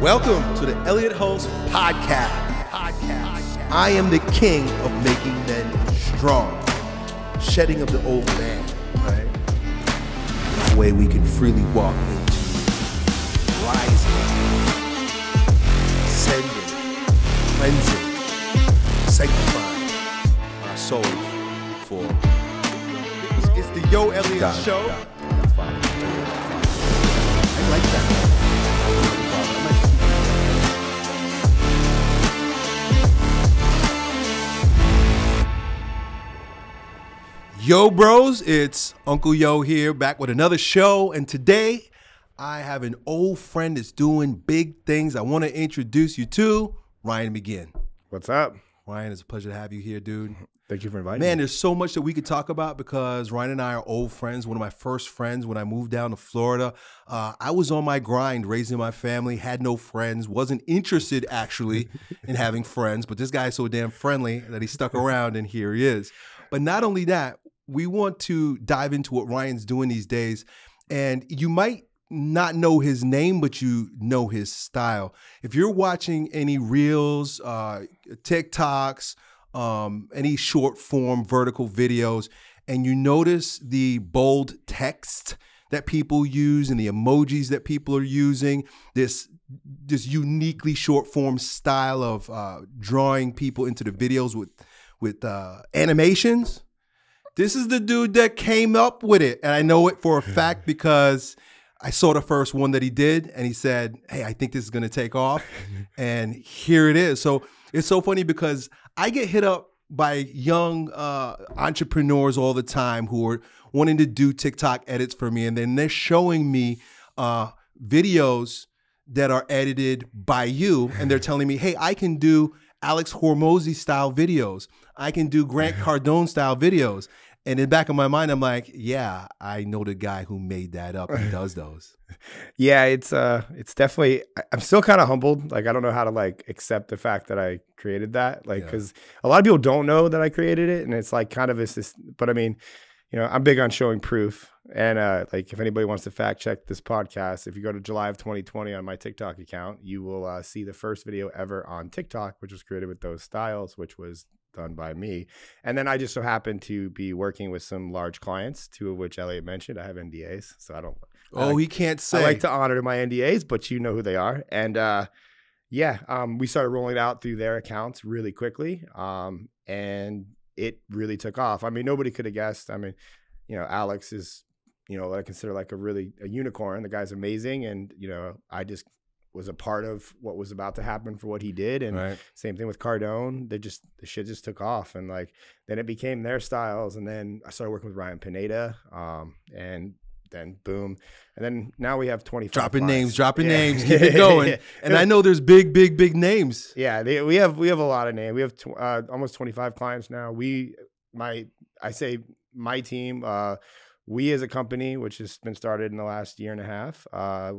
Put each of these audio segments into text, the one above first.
Welcome to the Elliot Hulse Podcast. Podcast. I am the king of making men strong, shedding of the old man, right? That way we can freely walk into rising, ascending, cleansing, sanctifying our souls for. It's, the Yo it, Show. Yo, bros, it's Uncle Yo here, back with another show. And today I have an old friend that's doing big things. I want to introduce you to Ryan Magin. What's up? Ryan, it's a pleasure to have you here, dude. Thank you for inviting Man, me. Man, there's so much that we could talk about because Ryan and I are old friends. One of my first friends when I moved down to Florida. Uh, I was on my grind raising my family, had no friends, wasn't interested actually in having friends, but this guy's so damn friendly that he stuck around and here he is. But not only that, we want to dive into what Ryan's doing these days. And you might not know his name, but you know his style. If you're watching any reels, uh, TikToks, um, any short form vertical videos, and you notice the bold text that people use and the emojis that people are using, this this uniquely short form style of uh, drawing people into the videos with with uh, animations. This is the dude that came up with it, and I know it for a fact because I saw the first one that he did, and he said, "Hey, I think this is going to take off," and here it is. So it's so funny because I get hit up by young uh, entrepreneurs all the time who are wanting to do TikTok edits for me, and then they're showing me uh, videos that are edited by you, and they're telling me, "Hey, I can do." Alex Hormozi style videos. I can do Grant Cardone style videos. And in the back of my mind, I'm like, yeah, I know the guy who made that up and does those. Yeah, it's uh, it's definitely. I'm still kind of humbled. Like I don't know how to like accept the fact that I created that. Like Yeah. because a lot of people don't know that I created it, and it's like kind of this. this but I mean, you know, I'm big on showing proof. And uh, like if anybody wants to fact check this podcast, if you go to July of 2020 on my TikTok account, you will uh, see the first video ever on TikTok, which was created with those styles, which was done by me. And then I just so happened to be working with some large clients, two of which Elliot mentioned. I have NDAs, so I don't. I Oh, like- he can't say. I like to honor my NDAs, but you know who they are. And uh, yeah, um, we started rolling it out through their accounts really quickly, um, and it really took off. I mean, nobody could have guessed. I mean, you know, Alex is, you know, what I consider like a really a unicorn. The guy's amazing, and you know, I just was a part of what was about to happen for what he did, and right. same thing with Cardone. They just the shit just took off, and like then it became their styles, and then I started working with Ryan Pineda, um, and then boom, and then now we have twenty Dropping names, dropping Yeah. names, keep it going. And I know there's big, big, big names. yeah, they, we have we have a lot of names. We have tw- uh, almost twenty five clients now. We my I say my team. Uh, we as a company, which has been started in the last year and a half, uh,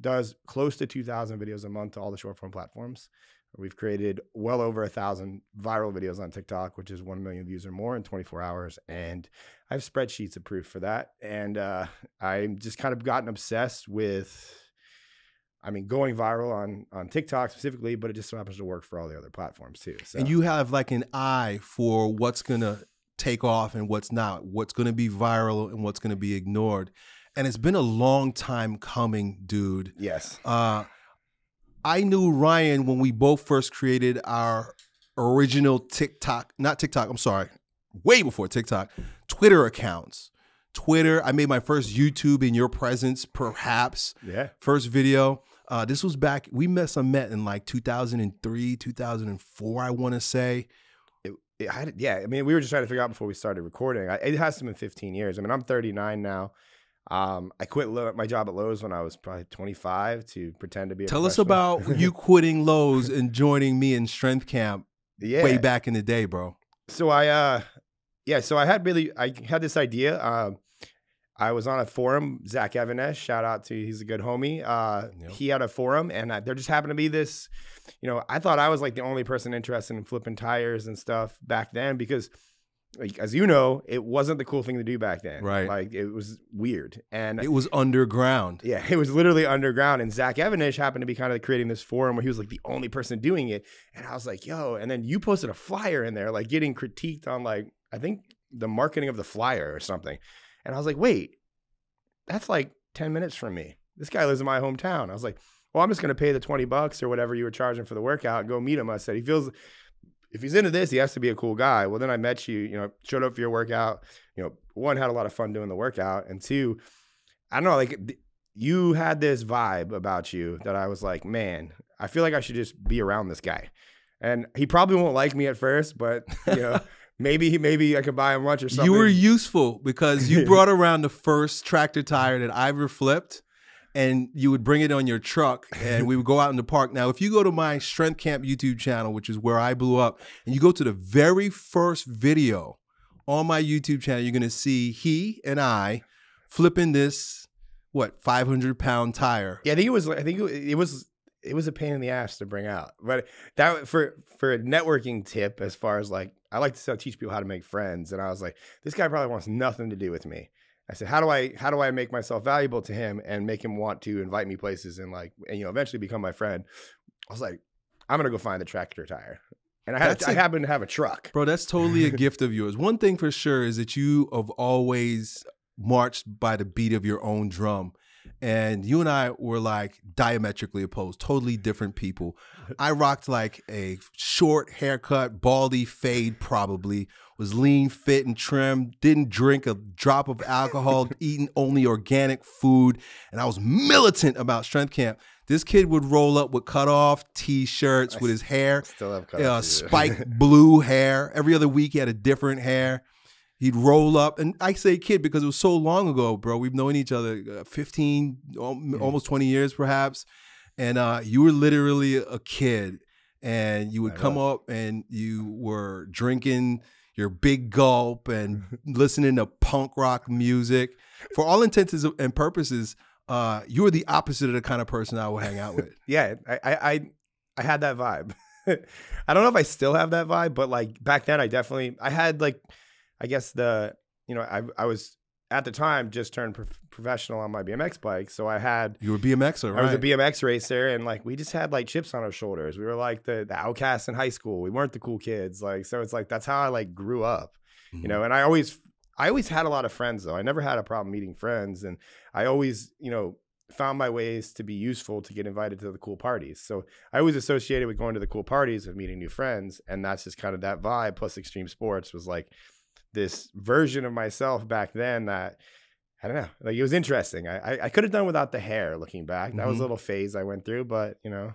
does close to two thousand videos a month to all the short form platforms. We've created well over a thousand viral videos on TikTok, which is one million views or more in 24 hours. And I have spreadsheets of proof for that. And uh, I'm just kind of gotten obsessed with, I mean, going viral on on TikTok specifically, but it just so happens to work for all the other platforms too. So And you have like an eye for what's going to take off and what's not, what's going to be viral and what's going to be ignored. And it's been a long time coming, dude. yes, Uh, I knew Ryan when we both first created our original TikTok, not TikTok, I'm sorry, way before TikTok, Twitter accounts. Twitter, I made my first YouTube in your presence, perhaps. yeah, First video. Uh, this was back, we must have met in like 2003, 2004, I want to say. it, I had, yeah. I mean, we were just trying to figure out before we started recording. I, it has to been 15 years. I mean, I'm 39 now. Um, I quit my job at Lowe's when I was probably 25 to pretend to be. A Tell us about you quitting Lowe's and joining me in Strength Camp yeah. way back in the day, bro. so I uh yeah, so I had really I had this idea. Um I was on a forum, Zach Even-Esh, shout out to he's a good homie. Uh Yep. he had a forum and uh, there just happened to be this, you know, I thought I was like the only person interested in flipping tires and stuff back then because like as you know, it wasn't the cool thing to do back then. Right. Like it was weird. And It was underground. yeah, it was literally underground. And Zach Even-Esh happened to be kind of creating this forum where he was like the only person doing it. And I was like, yo, and then you posted a flyer in there, like getting critiqued on like, I think the marketing of the flyer or something. And I was like, wait, that's like 10 minutes from me. This guy lives in my hometown. I was like, well, I'm just gonna pay the 20 bucks or whatever you were charging for the workout and go meet him. I said, he feels if he's into this, he has to be a cool guy. Well, then I met you, you know, showed up for your workout. You know, one had a lot of fun doing the workout, and two, I don't know, like th- you had this vibe about you that I was like, man, I feel like I should just be around this guy. And he probably won't like me at first, but you know, maybe he, maybe I could buy him lunch or something. You were useful because you brought around the first tractor tire that I ever flipped, and you would bring it on your truck, and we would go out in the park. Now, if you go to my Strength Camp YouTube channel, which is where I blew up, and you go to the very first video on my YouTube channel, you're gonna see he and I flipping this what 500 pound tire. Yeah, I think it was. I think it, it was. It was a pain in the ass to bring out, but that for for a networking tip, as far as like I like to teach people how to make friends, and I was like, this guy probably wants nothing to do with me. I said, how do I how do I make myself valuable to him and make him want to invite me places and like and you know eventually become my friend? I was like, I'm gonna go find the tractor tire, and I had That's I a- happen to have a truck. Bro, that's totally a gift of yours. One thing for sure is that you have always marched by the beat of your own drum. And you and I were like diametrically opposed, totally different people. I rocked like a short haircut, baldy fade, probably, was lean, fit, and trim, didn't drink a drop of alcohol, eating only organic food. And I was militant about strength camp. This kid would roll up with cut off t shirts with his hair Still have uh, spiked blue hair. Every other week he had a different hair. He'd roll up, and I say kid because it was so long ago, bro. We've known each other uh, 15, al- almost 20 years, perhaps. And uh, you were literally a kid, and you would I come was. up and you were drinking your big gulp and listening to punk rock music. For all intents and purposes, uh, you were the opposite of the kind of person I would hang out with. yeah, I, I, I, I had that vibe. I don't know if I still have that vibe, but like back then, I definitely, I had like, I guess the, you know, I, I was at the time just turned prof- professional on my BMX bike, so I had. You were BMXer, right? I was a BMX racer, and like we just had like chips on our shoulders. We were like the the outcasts in high school. We weren't the cool kids, like so. It's like that's how I like grew up, Mm-hmm. you know. And I always, I always had a lot of friends though. I never had a problem meeting friends, and I always, you know, found my ways to be useful to get invited to the cool parties. So I always associated with going to the cool parties with meeting new friends, and that's just kind of that vibe. Plus, extreme sports was like this version of myself back then that. I don't know. Like it was interesting. I I, I could have done without the hair. Looking back, that was Mhm. a little phase I went through. But you know,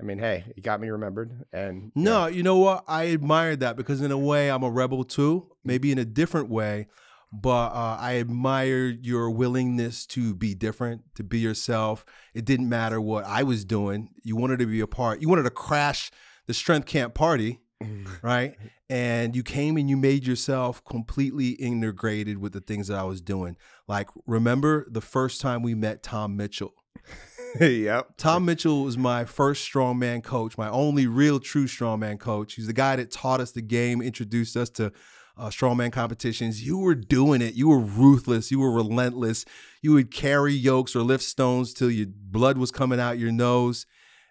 I mean, hey, it got me remembered. And No, know, you know what? I admire that because in a way I'm a rebel too, maybe in a different way. But uh, I admire your willingness to be different, to be yourself. It didn't matter what I was doing. You wanted to be a part. You wanted to crash the strength camp party, right? And you came and you made yourself completely integrated with the things that I was doing. Like, remember the first time we met Tom Mitchell? yep. Tom Mitchell was my first strongman coach, my only real true strongman coach. He's the guy that taught us the game, introduced us to uh, strongman competitions. You were doing it. You were ruthless. You were relentless. You would carry yokes or lift stones till your blood was coming out your nose.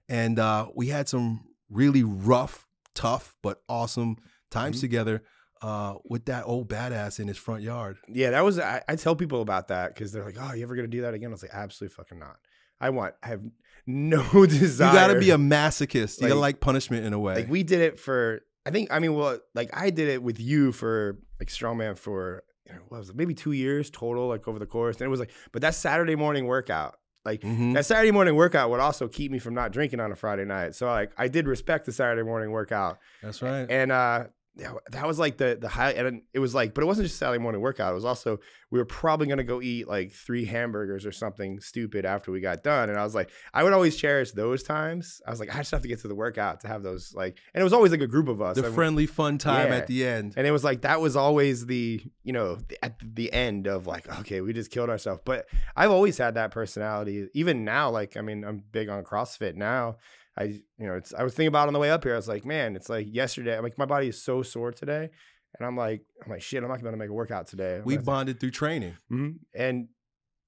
And uh, we had some really rough, tough, but awesome times Mhm. together uh, with that old badass in his front yard. Yeah, that was. I, I tell people about that because they're like, "Oh, you ever gonna do that again?" I was like, "Absolutely fucking not." I want. I have no desire. You got to be a masochist. You got to Like- like punishment in a way. like we did it for. I think. I mean, well, like I did it with you for like strongman for you know, what was it? Maybe two years total, like over the course. And it was like, but that Saturday morning workout, like Mhm. that Saturday morning workout would also keep me from not drinking on a Friday night. So like I did respect the Saturday morning workout. That's right. And uh that was like the the high and it was like but it wasn't just Saturday morning workout. It was also we were probably gonna go eat like three hamburgers or something stupid after we got done. And I was like, I would always cherish those times. I was like, I just have to get to the workout to have those like and it was always like a group of us. the And- friendly fun time Yeah. at the end. and it was like that was always the you know the, at the end of like okay we just killed ourselves but i've always had that personality even now like i mean i'm big on crossfit now i you know it's i was thinking about it on the way up here i was like man it's like yesterday I'm like my body is so sore today And I'm like, I'm like, shit, I'm not gonna make a workout today. We bonded through training. hmm And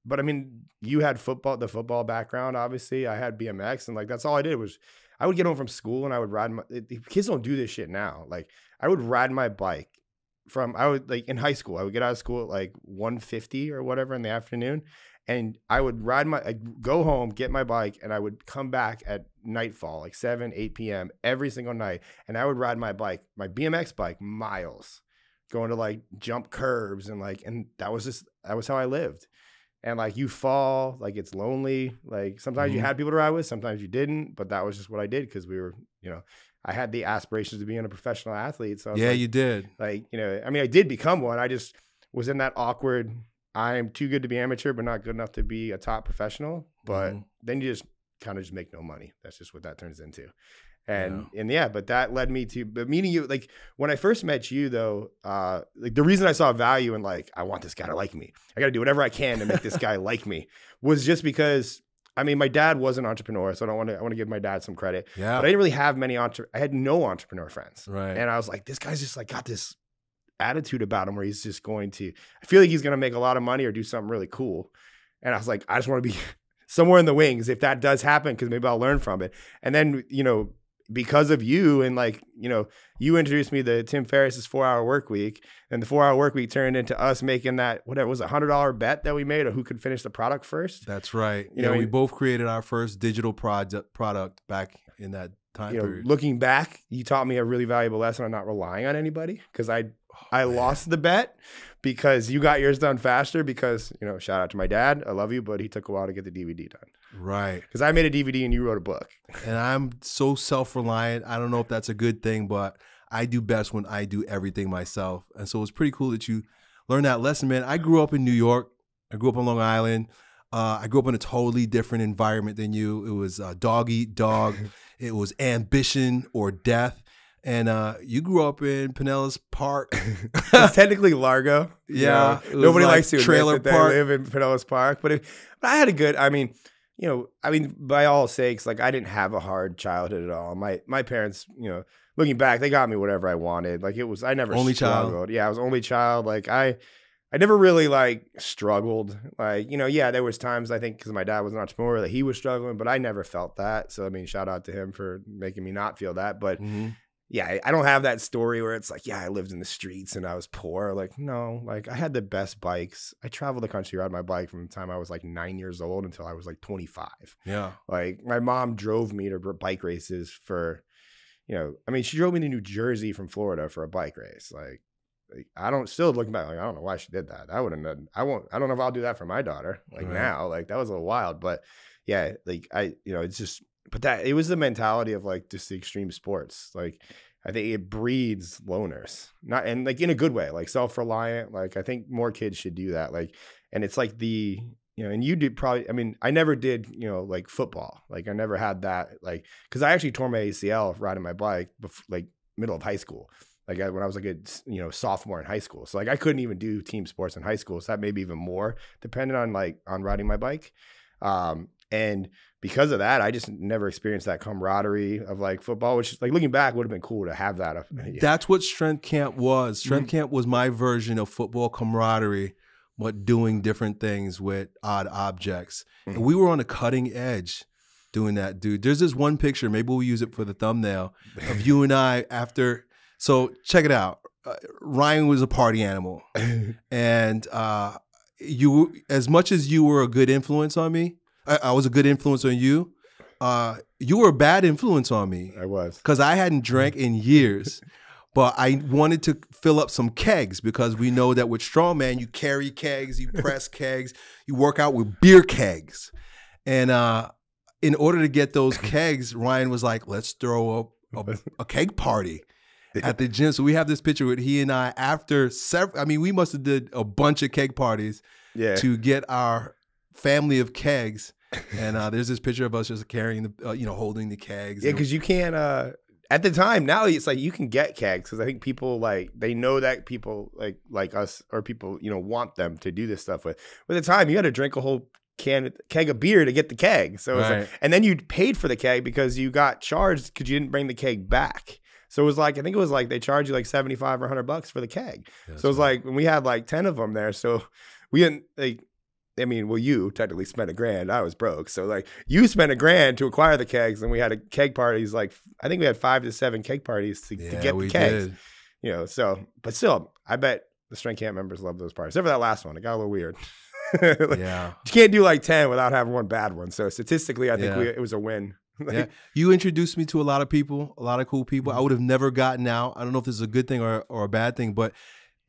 but I mean, you had football, the football background, obviously. I had BMX, and like that's all I did was I would get home from school and I would ride my kids don't do this shit now. Like I would ride my bike from I would like in high school, I would get out of school at like 150 or whatever in the afternoon. And I would ride my I'd go home, get my bike, and I would come back at nightfall, like 7, 8 p.m. every single night. And I would ride my bike, my BMX bike, miles, going to like jump curbs and like and that was just that was how I lived and like you fall like it's lonely like sometimes you Mhm. had people to ride with sometimes you didn't but that was just what i did because we were you know i had the aspirations of being a professional athlete so I was Yeah, like, you did. like you know i mean i did become one i just was in that awkward i'm too good to be amateur but not good enough to be a top professional but Mhm. then you just kind of just make no money that's just what that turns into and and yeah but that led me to but meeting you like when i first met you though uh like the reason i saw value in like i want this guy to like me i gotta do whatever i can to make this guy like me was just because i mean my dad was an entrepreneur so i don't want to i want to give my dad some credit Yeah. but i didn't really have many entre- i had no entrepreneur friends right. and I was like, this guy's just like got this attitude about him where he's just going to, I feel like he's going to make a lot of money or do something really cool. And I was like, I just want to be somewhere in the wings if that does happen, because maybe I'll learn from it. And then, you know, because of you and like, you know, you introduced me to Tim Ferriss's four hour work week. And the four hour work week turned into us making that, whatever it was, a hundred dollar bet that we made of who could finish the product first. That's right. You You know, know, we both created our first digital project product back in that time you know, period. looking back, you taught me a really valuable lesson on not relying on anybody because I oh, I man. lost the bet because you got yours done faster because, you know, shout out to my dad. I love you, but he took a while to get the DVD done. Right. Because I made a DVD and you wrote a book. And I'm so self reliant. I don't know if that's a good thing, but I do best when I do everything myself. And so it's pretty cool that you learned that lesson, man. I grew up in New York. I grew up on Long Island. Uh, I grew up in a totally different environment than you. It was uh, dog eat dog. it was ambition or death. And uh, you grew up in Pinellas Park. It's technically Largo. you Yeah, know. Nobody like likes to admit trailer that park. they live in Pinellas Park. But, it, but I had a good, I mean, you know, I mean, by all sakes, like I didn't have a hard childhood at all. My my parents, you know, looking back, they got me whatever I wanted. Like it was, I never Only child. Yeah, I was only child. Like I, I never really like struggled. Like you know, yeah, there was times I think because my dad was an entrepreneur that he was struggling, but I never felt that. So I mean, shout out to him for making me not feel that. But Mhm. Yeah, I- don't have that story where it's like, yeah, I lived in the streets and I was poor. Like, no, like I had the best bikes. I traveled the country, ride my bike from the time I was like nine years old until I was like 25. Yeah. Like, my mom drove me to bike races for, you know, I mean, she drove me to New Jersey from Florida for a bike race. Like, like, I don't still looking back, like, I don't know why she did that. I wouldn't, have- I won't, I don't know if I'll do that for my daughter. Like Right. now, like that was a little wild, but yeah, like I, you know, it's just, but that it was the mentality of like just the extreme sports. Like, I think it breeds loners, not and like in a good way, like self reliant. Like I think more kids should do that. Like, and it's like the you know, and you did probably. I mean, I never did you know like football. Like I never had that. Like because I actually tore my ACL riding my bike, like middle of high school. Like when I was like a you know sophomore in high school, so like I couldn't even do team sports in high school. So that maybe even more dependent on like on riding my bike. Um, and because of that, I just never experienced that camaraderie of like football, which like looking back would have been cool to have that. yeah. That's what Strength Camp was. Strength Mm-hmm. Camp was my version of football camaraderie, but doing different things with odd objects. Mhm. And we were on the cutting edge doing that, dude. There's this one picture, maybe we'll use it for the thumbnail, of you and I after. So check it out. Uh, Ryan was a party animal. And uh, you, as much as you were a good influence on me, I, I was a good influence on you. Uh, you were a bad influence on me I was. because I hadn't drank in years. But I wanted to fill up some kegs because we know that with strongman, you carry kegs, you press kegs, you work out with beer kegs. And uh, in order to get those kegs, Ryan was like, let's throw a, a, a keg party at the gym. So we have this picture with he and I after several, I mean, we must have did a bunch of keg parties Yeah. to get our family of kegs. And uh, there's this picture of us just carrying the, uh, you know, holding the kegs. Yeah, because you can't. uh At the time, now it's like you can get kegs because I think people like they know that people like like us or people you know want them to do this stuff with. But at the time, you had to drink a whole can keg of beer to get the keg. So Right. like, and then you paid for the keg because you got charged because you didn't bring the keg back. So it was like I think it was like they charge you like seventy five or hundred bucks for the keg. That's so it was right. like when we had like ten of them there. So we didn't like. I mean, well, you technically spent a grand. I was broke, so like you spent a grand to acquire the kegs, and we had a keg parties. Like I think we had five to seven keg parties to, to get the kegs. did. You know, so but still, I bet the strength camp members love those parties. Except for that last one, it got a little weird. Like, Yeah. You can't do like ten without having one bad one. So statistically, I think Yeah. we, it was a win. Like, Yeah. You introduced me to a lot of people, a lot of cool people. I Mm-hmm. would have never gotten out. I don't know if this is a good thing or, or a bad thing, but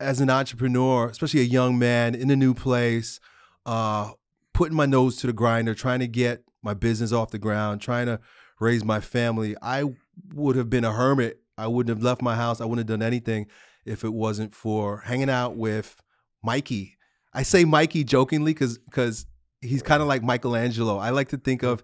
as an entrepreneur, especially a young man in a new place, uh, putting my nose to the grinder, trying to get my business off the ground, trying to raise my family, I would have been a hermit. I wouldn't have left my house. I wouldn't have done anything if it wasn't for hanging out with Mikey. I say Mikey jokingly because because he's kind of like Michelangelo. I like to think of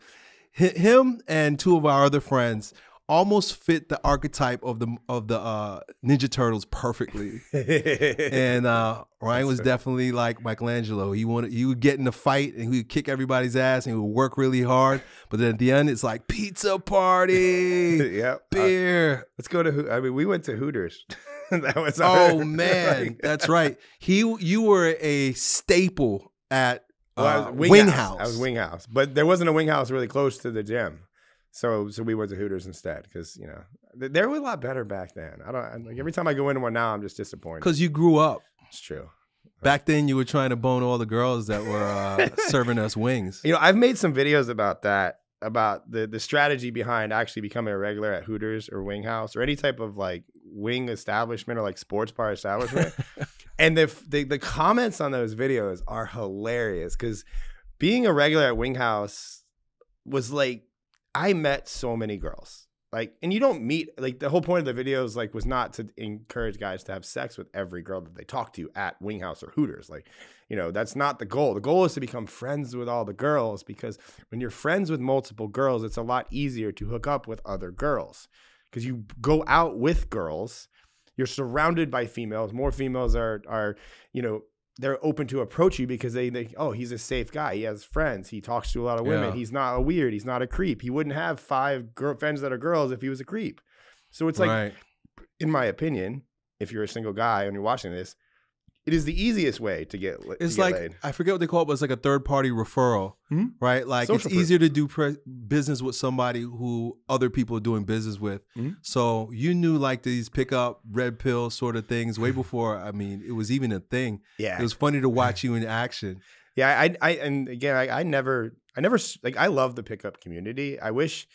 him and two of our other friends almost fit the archetype of the of the uh, Ninja Turtles perfectly. And uh, Ryan was definitely like Michelangelo. He wanted he would get in a fight and he would kick everybody's ass and he would work really hard. But then at the end, it's like pizza party, yeah. Uh, beer. let's go to. I mean, we went to Hooters. that was our- Oh man, that's right. He you were a staple at Well, I uh, was Wing, Wing House. House. I was Wing House, but there wasn't a Wing House really close to the gym, so so we went to Hooters instead because you know th- they were a lot better back then. I don't I- like every time I go into one now, I'm just disappointed. Because you grew up. It's true. Back then, you were trying to bone all the girls that were uh, serving us wings. You know, I've made some videos about that, about the the strategy behind actually becoming a regular at Hooters or Wing House or any type of like wing establishment or like sports bar establishment. and the, the the comments on those videos are hilarious because being a regular at Wing House was like I met so many girls. Like, and you don't meet like the whole point of the videos like was not to encourage guys to have sex with every girl that they talk to at Wing House or Hooters. Like, you know, that's not the goal. The goal is to become friends with all the girls because when you're friends with multiple girls, it's a lot easier to hook up with other girls because you go out with girls. You're surrounded by females. More females are are you know they're open to approach you because they they oh he's a safe guy. He has friends. He talks to a lot of women. Yeah. He's not a weird. He's not a creep. He wouldn't have five girl friends that are girls if he was a creep. So it's like right. in my opinion, if you're a single guy and you're watching this, it is the easiest way to get. to It's get like. I forget what they call it, but it's like a third party referral, Mhm. right? Like Social it's proof. easier to do pre- business with somebody who other people are doing business with. Mhm. So you knew like these pick up red pill sort of things way before. I mean, it was even a thing. yeah, It was funny to watch you in action. Yeah, I, I, and again, I, I never, I never, like, I love the pickup community. I wish,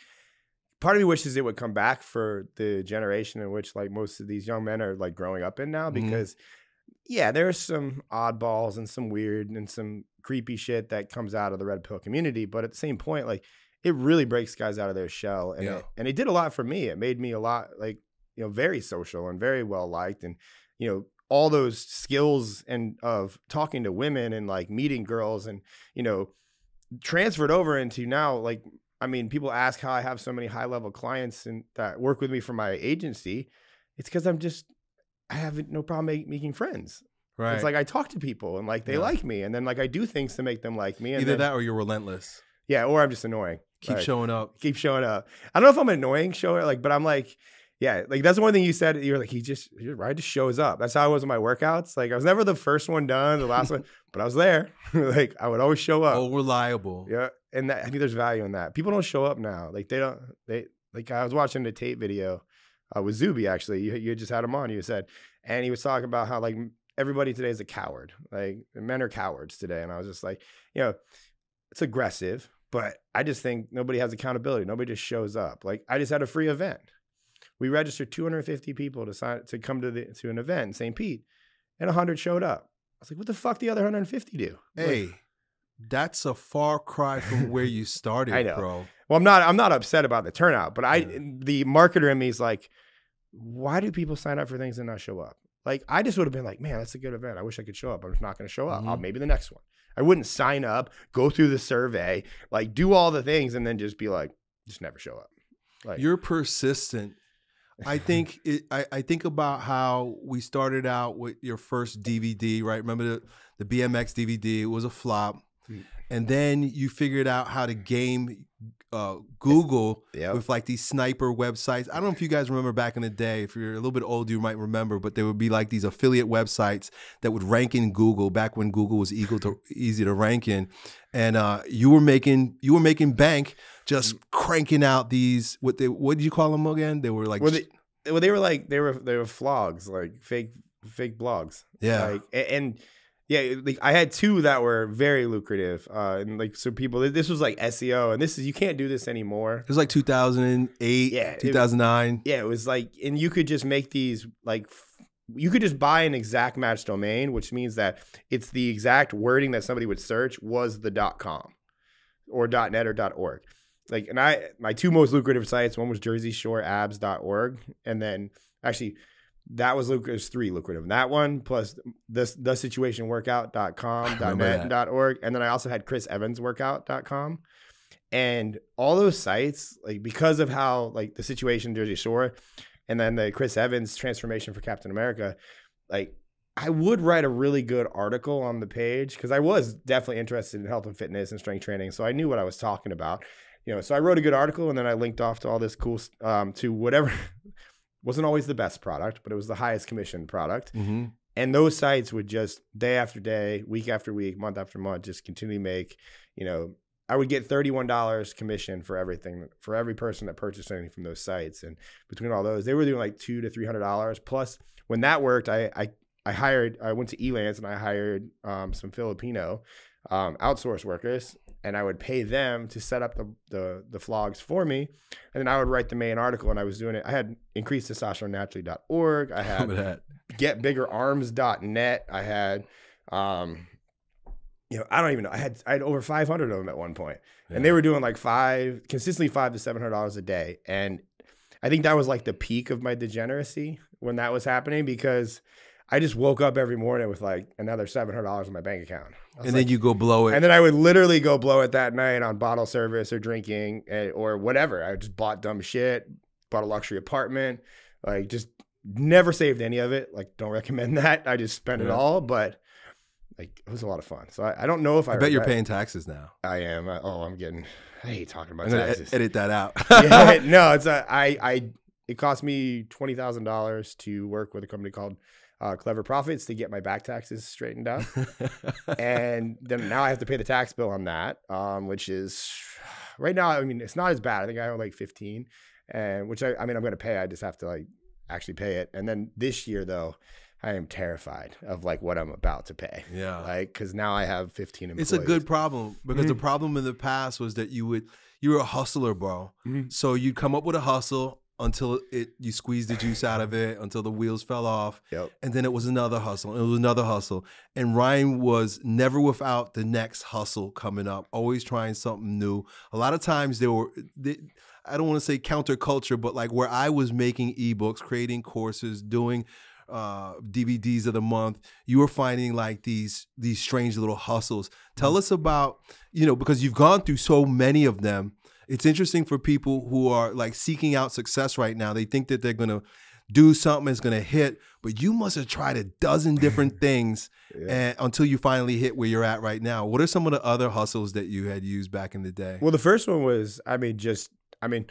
part of me wishes it would come back for the generation in which, like, most of these young men are like growing up in now, Mhm. because, yeah, there's some oddballs and some weird and some creepy shit that comes out of the red pill community, but at the same point, like, it really breaks guys out of their shell, and Yeah. it, and it did a lot for me. It made me a lot like, you know, very social and very well liked, and you know all those skills and of talking to women and like meeting girls and you know transferred over into now like i mean people ask how i have so many high level clients and that work with me for my agency it's because i'm just i have no problem make, making friends Right. it's like i talk to people and like they Yeah. like me and then like i do things to make them like me and Either then- that or you're relentless. yeah or i'm just annoying Keep Right. showing up. keep showing up. I don't know if I'm annoying show like, but I'm like, yeah, like that's the one thing you said. You're like, he just, just, Ryan just shows up. That's how I was with my workouts. Like, I was never the first one done, the last one, but I was there. like, I would always show up. Oh, reliable. Yeah, and that, I think there's value in that. People don't show up now. Like, they don't. They like I was watching the tape video uh, with Zuby. Actually, you you just had him on. You said, and he was talking about how like everybody today is a coward. Like men are cowards today, and I was just like, you know, it's aggressive, but I just think nobody has accountability. Nobody just shows up. Like I just had a free event. We registered 250 people to sign to come to the to an event in St. Pete, and 100 showed up. I was like, what the fuck the other 150 do? Like, Hey, that's a far cry from where you started, I know. bro. Well, I'm not. I'm not upset about the turnout, but I, Yeah. the marketer in me is like, why do people sign up for things and not show up? Like, I just would have been like, man, that's a good event. I wish I could show up. I'm just not going to show up. Mhm. maybe the next one. I wouldn't sign up, go through the survey, like do all the things, and then just be like, just never show up. Like, You're persistent. I think it, I, I think about how we started out with your first DVD, right? Remember the, the BMX DVD? It was a flop. Mm. And then you figured out how to game uh, Google Yep. with like these sniper websites. I don't know if you guys remember back in the day. If you're a little bit old, you might remember, but there would be like these affiliate websites that would rank in Google back when Google was equal to easy to rank in, and uh, you were making you were making bank just cranking out these what they what did you call them again? They were like Well, they, well, they were like they were they were flogs, like fake fake blogs. yeah. Like a- and yeah, like I had two that were very lucrative. Uh, and like so people, this was like SEO, and this is you can't do this anymore. it was like 2008, Yeah, it- 2009. Yeah, it was like, and you could just make these like. You could just buy an exact match domain, which means that it's the exact wording that somebody would search was the dot .com or dot .net or dot .org. Like, and I my two most lucrative sites, one was JerseyShoreAbs.org, and then actually that was lucrative. Three lucrative. That one plus this the situationworkout.com, remember .net, and .org, and then I also had ChrisEvansWorkout.com. And all those sites, like because of how like the situation Jersey Shore, and then the Chris Evans transformation for Captain America, like I would write a really good article on the page because I was definitely interested in health and fitness and strength training, so I knew what I was talking about. You know, so I wrote a good article and then I linked off to all this cool um, to whatever wasn't always the best product, but it was the highest commission product. hmm And those sites would just day after day, week after week, month after month, just continually make, you know, I would get $31 commission for everything, for every person that purchased anything from those sites. And between all those, they were doing like two to $300. Plus, when that worked, I, I, I hired, I went to Elance and I hired um, some Filipino um, outsource workers and I would pay them to set up the, the, the vlogs for me. And then I would write the main article and I was doing it. I had increased testosteronenaturally.org. I had that? getbiggerarms.net. I had, um, you know, I don't even know. I had I had over 500 of them at one point, and they were doing like five consistently five to seven hundred dollars a day. And I think that was like the peak of my degeneracy when that was happening because I just woke up every morning with like another seven hundred dollars in my bank account. And like- then you go blow it. and then I would literally go blow it that night on bottle service or drinking eh, or whatever. I just bought dumb shit, bought a luxury apartment, like just never saved any of it. Like, don't recommend that. I just spent it all, but like it was a lot of fun. So I, I don't know if I, I bet you're paying taxes now. I am. I- oh, I'm getting. I hate talking about taxes. edit that out. yeah, no, it's a, I I it cost me twenty thousand dollars to work with a company called uh, Clever Profits to get my back taxes straightened out and then now I have to pay the tax bill on that, um, which is right now. I mean, it's not as bad. I think I owe like fifteen, and which I, I mean, I'm going to pay. I just have to like actually pay it. And then this year, though, I am terrified of like what I'm about to pay, yeah. like because now I have 15 employees. It's a good problem because the Mhm. problem in the past was that you would you were a hustler, bro. Mhm. So you'd come up with a hustle until it you squeezed the juice out of it until the wheels fell off, Yep. and then it was another hustle. It was another hustle, and Ryan was never without the next hustle coming up, always trying something new. A lot of times there were. They, I don't want to say counterculture, but like where I was making ebooks, creating courses, doing uh, DVDs of the month, you were finding like these these strange little hustles. Tell us about you know because you've gone through so many of them. It's interesting for people who are like seeking out success right now. They think that they're gonna do something that's gonna hit, but you must have tried a dozen different things Yeah. and, until you finally hit where you're at right now. What are some of the other hustles that you had used back in the day? Well, the first one was, I mean, just, I mean,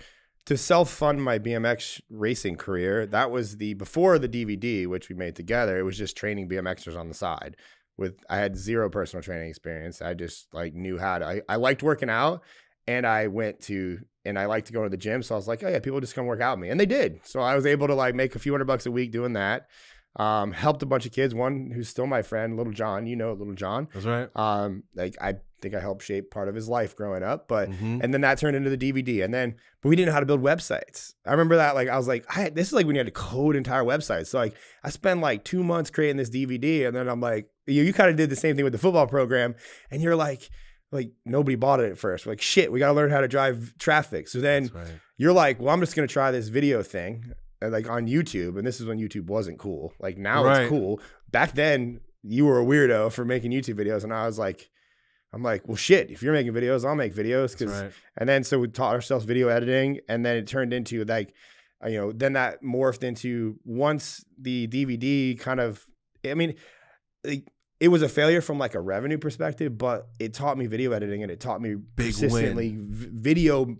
to self fund my BMX racing career, that was the before the DVD, which we made together. It was just training BMXers on the side. With I had zero personal training experience. I just like knew how to. I, I liked working out, and I went to and I liked to go to the gym. So I was like, oh yeah, people just come work out with me, and they did. So I was able to like make a few hundred bucks a week doing that. Um, helped a bunch of kids. One who's still my friend, Little John. You know, Little John. That's right. Um, like I think I helped shape part of his life growing up, but Mhm. and then that turned into the DVD, and then but we didn't know how to build websites. I remember that like I was like, I, this is like when you had to code entire websites. So like I spent like two months creating this DVD, and then I'm like, you, you kind of did the same thing with the football program, and you're like. Like nobody bought it at first. We're like shit, we gotta learn how to drive traffic. So then right. you're like, well, I'm just gonna try this video thing, uh, like on YouTube, and this is when YouTube wasn't cool. Like now Right. it's cool. Back then, you were a weirdo for making YouTube videos, and I was like, I'm like, well, shit. If you're making videos, I'll make videos. Because right. and then so we taught ourselves video editing, and then it turned into like, uh, you know, then that morphed into once the DVD kind of, I mean, like, it was a failure from like a revenue perspective, but it taught me video editing and it taught me Big persistently v- video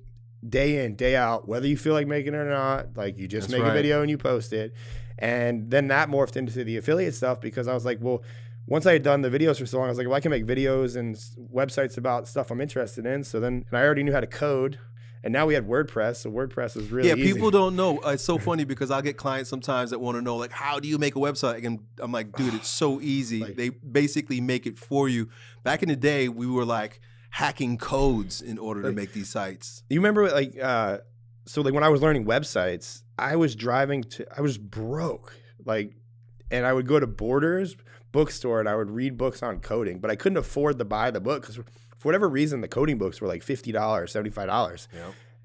day in, day out, whether you feel like making it or not. Like you just That's make right. a video and you post it. And then that morphed into the affiliate stuff because I was like, well, once I had done the videos for so long, I was like, well, I can make videos and websites about stuff I'm interested in. So then, and I already knew how to code. And now we had WordPress. So WordPress is really yeah, easy. people don't know. Uh, It's so funny because I'll get clients sometimes that want to know, like, how do you make a website? And I'm like, dude, it's so easy. Like- they basically make it for you. Back in the day, we were like hacking codes in order to make these sites. You remember like uh so like when I was learning websites, I was driving to I was broke. Like and I would go to Borders bookstore and I would read books on coding, but I couldn't afford to buy the book cuz for whatever reason the coding books were like $50, $75. Yeah.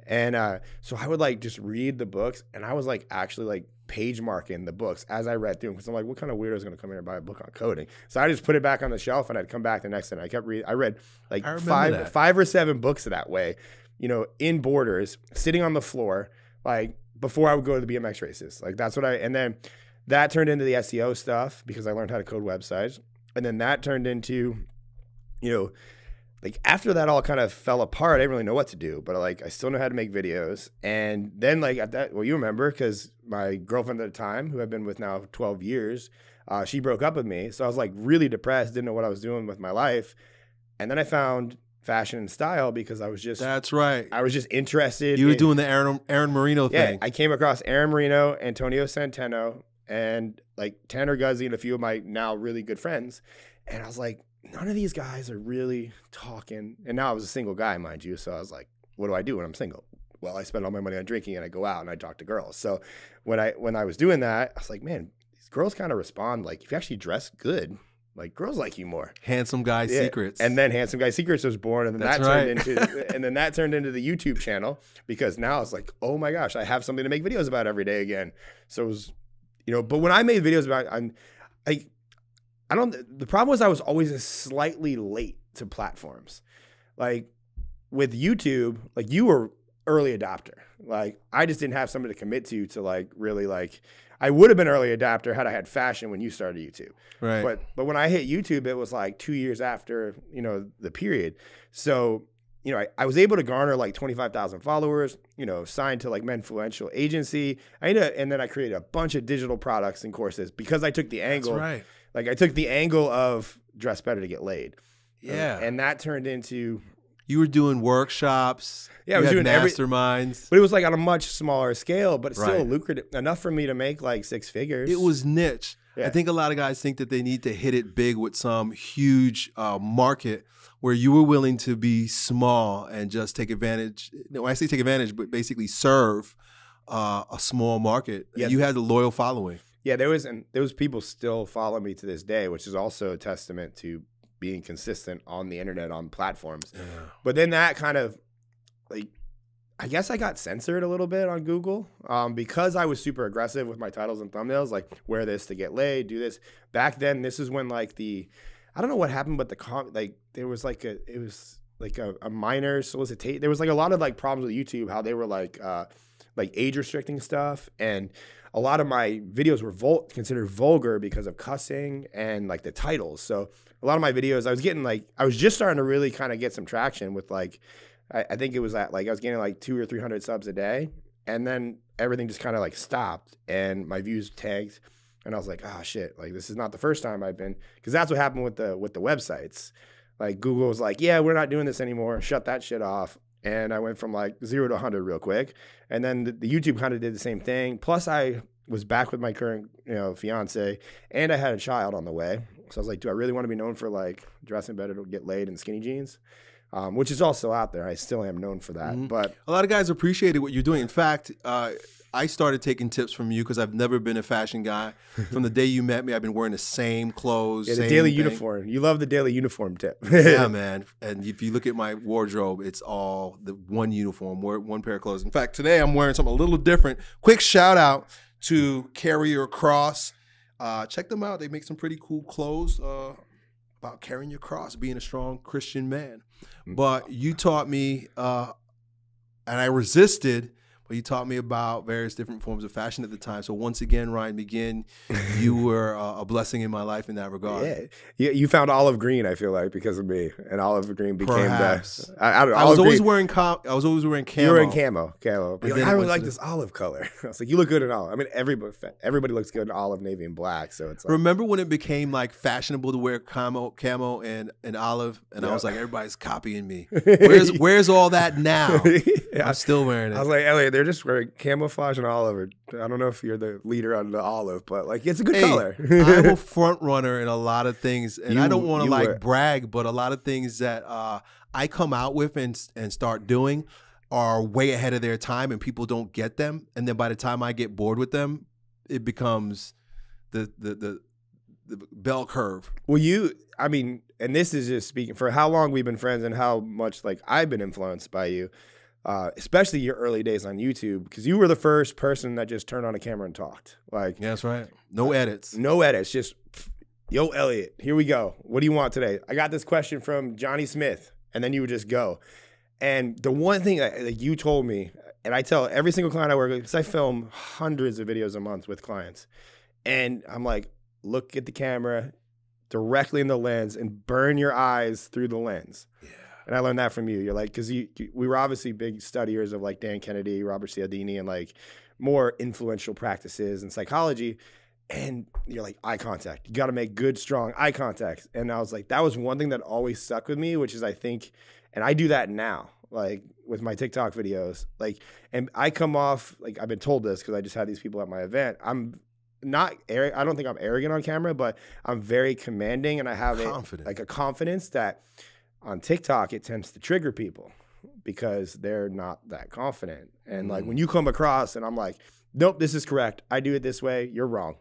And uh, so I would like just read the books, and I was like actually like page marking the books as I read through them because I'm like, what kind of weirdo is going to come here and buy a book on coding? So I just put it back on the shelf, and I'd come back the next day. And I kept reading. I read like I five that. five or seven books that way, you know, in Borders, sitting on the floor, like before I would go to the BMX races. Like that's what I. And then that turned into the SEO stuff because I learned how to code websites, and then that turned into, you know like after that all kind of fell apart, I didn't really know what to do, but like I still know how to make videos. And then like at that, well, you remember because my girlfriend at the time, who I've been with now 12 years, uh, she broke up with me. So I was like really depressed, didn't know what I was doing with my life. And then I found fashion and style because I was just That's right. I was just interested. You were in- doing the Aaron Aaron Marino thing. yeah. I came across Aaron Marino, Antonio Centeno, and like Tanner Guzy and a few of my now really good friends. And I was like, none of these guys are really talking. And now I was a single guy, mind you. So I was like, what do I do when I'm single? Well, I spend all my money on drinking and I go out and I talk to girls. So when I when I was doing that, I was like, man, these girls kind of respond like if you actually dress good, like girls like you more. Handsome guy Yeah. secrets. And then Handsome Guy Secrets was born, and then That's that turned into and then that turned into the YouTube channel because now it's like, oh my gosh, I have something to make videos about every day again. So it was, you know, but when I made videos about, I'm, I, I don't. The problem was I was always slightly late to platforms, like with YouTube. Like you were early adopter. Like I just didn't have somebody to commit to to like really like. I would have been early adopter had I had fashion when you started YouTube. right. But but when I hit YouTube, it was like two years after you know the period. So you know I, I was able to garner like twenty five thousand followers. You know, signed to like Menfluential agency. I ended up, and then I created a bunch of digital products and courses because I took the That's angle. right. Like I took the angle of dress better to get laid. Yeah. and that turned into. you were doing workshops. Yeah, I was doing every- masterminds. But it was like on a much smaller scale, but still Right. lucrative enough for me to make like six figures. It was niche. I think a lot of guys think that they need to hit it big with some huge uh, market where you were willing to be small and just take advantage. No, I say take advantage, but basically serve uh, a small market. Yeah. You had a loyal following. Yeah, there was and there was people still follow me to this day, which is also a testament to being consistent on the internet on platforms. But then that kind of like I guess I got censored a little bit on Google um, because I was super aggressive with my titles and thumbnails, like wear this to get laid, do this. Back then, this is when like the I don't know what happened, but the com- like there was like a it was like a, a minor solicitation. There was like a lot of like problems with YouTube, how they were like uh, like age restricting stuff, and a lot of my videos were vul- considered vulgar because of cussing and like the titles. So a lot of my videos, I was getting like I was just starting to really kind of get some traction with like I, I think it was at like I was getting like two or three hundred subs a day, and then everything just kind of like stopped, and my views tanked, and I was like, ah, shit, like this is not the first time I've been, because that's what happened with the with the websites. Like Google was like, yeah, we're not doing this anymore, shut that shit off, and I went from like zero to hundred real quick, and then the, the YouTube kind of did the same thing. Plus, I was back with my current you know fiance, and I had a child on the way, so I was like, do I really want to be known for like dressing better to get laid in skinny jeans? um, which is also out there. I still am known for that. Mhm. But A lot of guys appreciated what you're doing. In fact, uh, I started taking tips from you because I've never been a fashion guy. From the day you met me, I've been wearing the same clothes. yeah, the daily thing. uniform. You love the daily uniform tip. yeah, man. And if you look at my wardrobe, it's all the one uniform, one one pair of clothes. In fact, today I'm wearing something a little different. Quick shout out to Carrier Cross. Uh, check them out. They make some pretty cool clothes uh, about carrying your cross, being a strong Christian man. Mm. But you taught me, uh, and I resisted. But you taught me about various different forms of fashion at the time. So once again, Ryan Magin, you were uh, a blessing in my life in that regard. Yeah, you, you found olive green. I feel like because of me, and olive green became Perhaps. the. I, I, don't know, I was always green- wearing com- I was always wearing camo. You were in camo, camo. Like, I really like this olive color. I was like, you look good in olive. I mean, everybody, everybody looks good in olive, navy, and black. So it's like, Remember when it became like fashionable to wear camo, camo and, and olive, and I was like, everybody's copying me. Where's where's all that now? Yeah. I'm still wearing it. I was like, Elliot, they're just wearing camouflage and olive. I don't know if you're the leader on the olive, but like, it's a good Hey, color. I'm a front runner in a lot of things, and I don't want to like were- brag, but a lot of things that uh, I come out with and and start doing are way ahead of their time, and people don't get them. And then by the time I get bored with them, it becomes the the the, the bell curve. Well, you, I mean, and this is just speaking for how long we've been friends and how much like I've been influenced by you, uh, especially your early days on YouTube, because you were the first person that just turned on a camera and talked. Like, Yeah, that's right. No edits. no edits, just, yo, Elliot, here we go. What do you want today? I got this question from Johnny Smith, and then you would just go. And the one thing that, that you told me, and I tell every single client I work with, because I film hundreds of videos a month with clients, and I'm like, look at the camera directly in the lens and burn your eyes through the lens. Yeah. And I learned that from you. You're like, because you, you- we were obviously big studiers of like Dan Kennedy, Robert Cialdini, and like more influential practices in psychology. And you're like, eye contact. You got to make good, strong eye contact. And I was like, that was one thing that always stuck with me, which is I think, and I do that now, like with my TikTok videos. Like, and I come off, like, I've been told this because I just had these people at my event. I'm not, I don't think I'm arrogant on camera, but I'm very commanding and I have a, like a confidence that on TikTok it tends to trigger people because they're not that confident. And like Mm. when you come across and I'm like, nope, this is correct. I do it this way. You're wrong.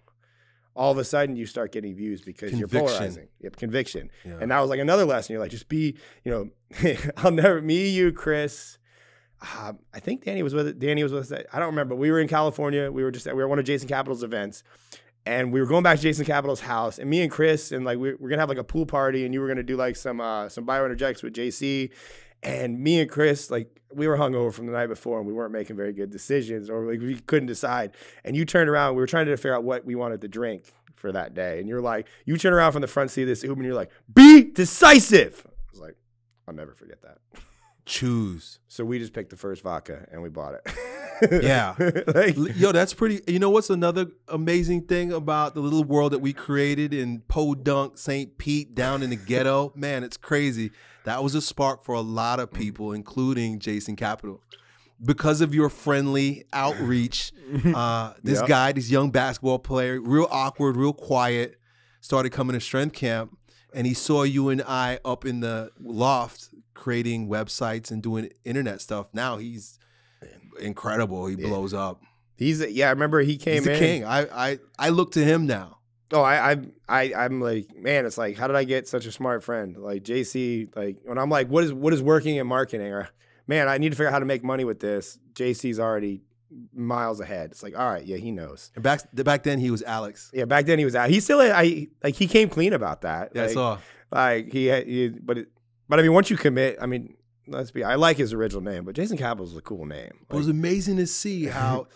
All of a sudden you start getting views because you're polarizing. Yep, conviction. Yeah. And that was like another lesson. You're like, just be, you know, I'll never, me, you, Chris. Uh, I think Danny was with it. Danny was with us. I don't remember. We were in California. We were just, we were at one of Jason Capital's events and we were going back to Jason Capital's house, and me and Chris and like we we're gonna have like a pool party, and you were gonna do like some uh, some bioenergetics with JC, and me and Chris like we were hungover from the night before, and we weren't making very good decisions, or like we couldn't decide. And you turned around, we were trying to figure out what we wanted to drink for that day, and you're like, you turn around from the front seat of this Uber, and you're like, be decisive. I was like, I'll never forget that. Choose. So we just picked the first vodka and we bought it. Yeah. like, Yo, that's pretty. You know what's another amazing thing about the little world that we created in Podunk, St. Pete, down in the ghetto? Man, it's crazy. That was a spark for a lot of people, including Jason Capital. Because of your friendly outreach, uh, this Yep. guy, this young basketball player, real awkward, real quiet, started coming to strength camp, and he saw you and I up in the loft creating websites and doing internet stuff. Now he's incredible. He Yeah. blows up. he's yeah. I remember he came He's the in. king. I, I I look to him now. Oh, I, I, I, I'm like, man, it's like, how did I get such a smart friend? Like JC, like when I'm like, what is, what is working in marketing? Or, man, I need to figure out how to make money with this. JC's already miles ahead. It's like, all right, yeah, he knows. And back back then he was Alex. Yeah, back then he was out. He still, I like, he came clean about that. Yeah, I like, saw. like he, had, he but, it, but I mean, once you commit, I mean, let's be, I like his original name, but Jason Capital's a cool name. It was amazing to see how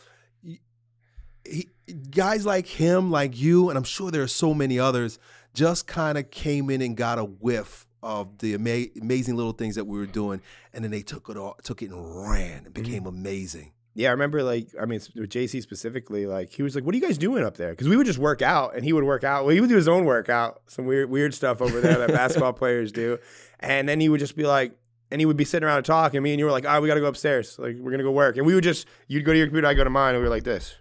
he, guys like him, like you, and I'm sure there are so many others, just kind of came in and got a whiff of the ama- amazing little things that we were doing, and then they took it all, took it and ran and mm-hmm. became amazing. Yeah, I remember like I mean with JC specifically, like he was like, "What are you guys doing up there?" Because we would just work out, and he would work out. Well, he would do his own workout, some weird weird stuff over there that basketball players do, and then he would just be like, and he would be sitting around and talking, and me and you were like, "All right, we got to go upstairs. Like we're gonna go work," and we would just you'd go to your computer, I would go to mine, and we were like this,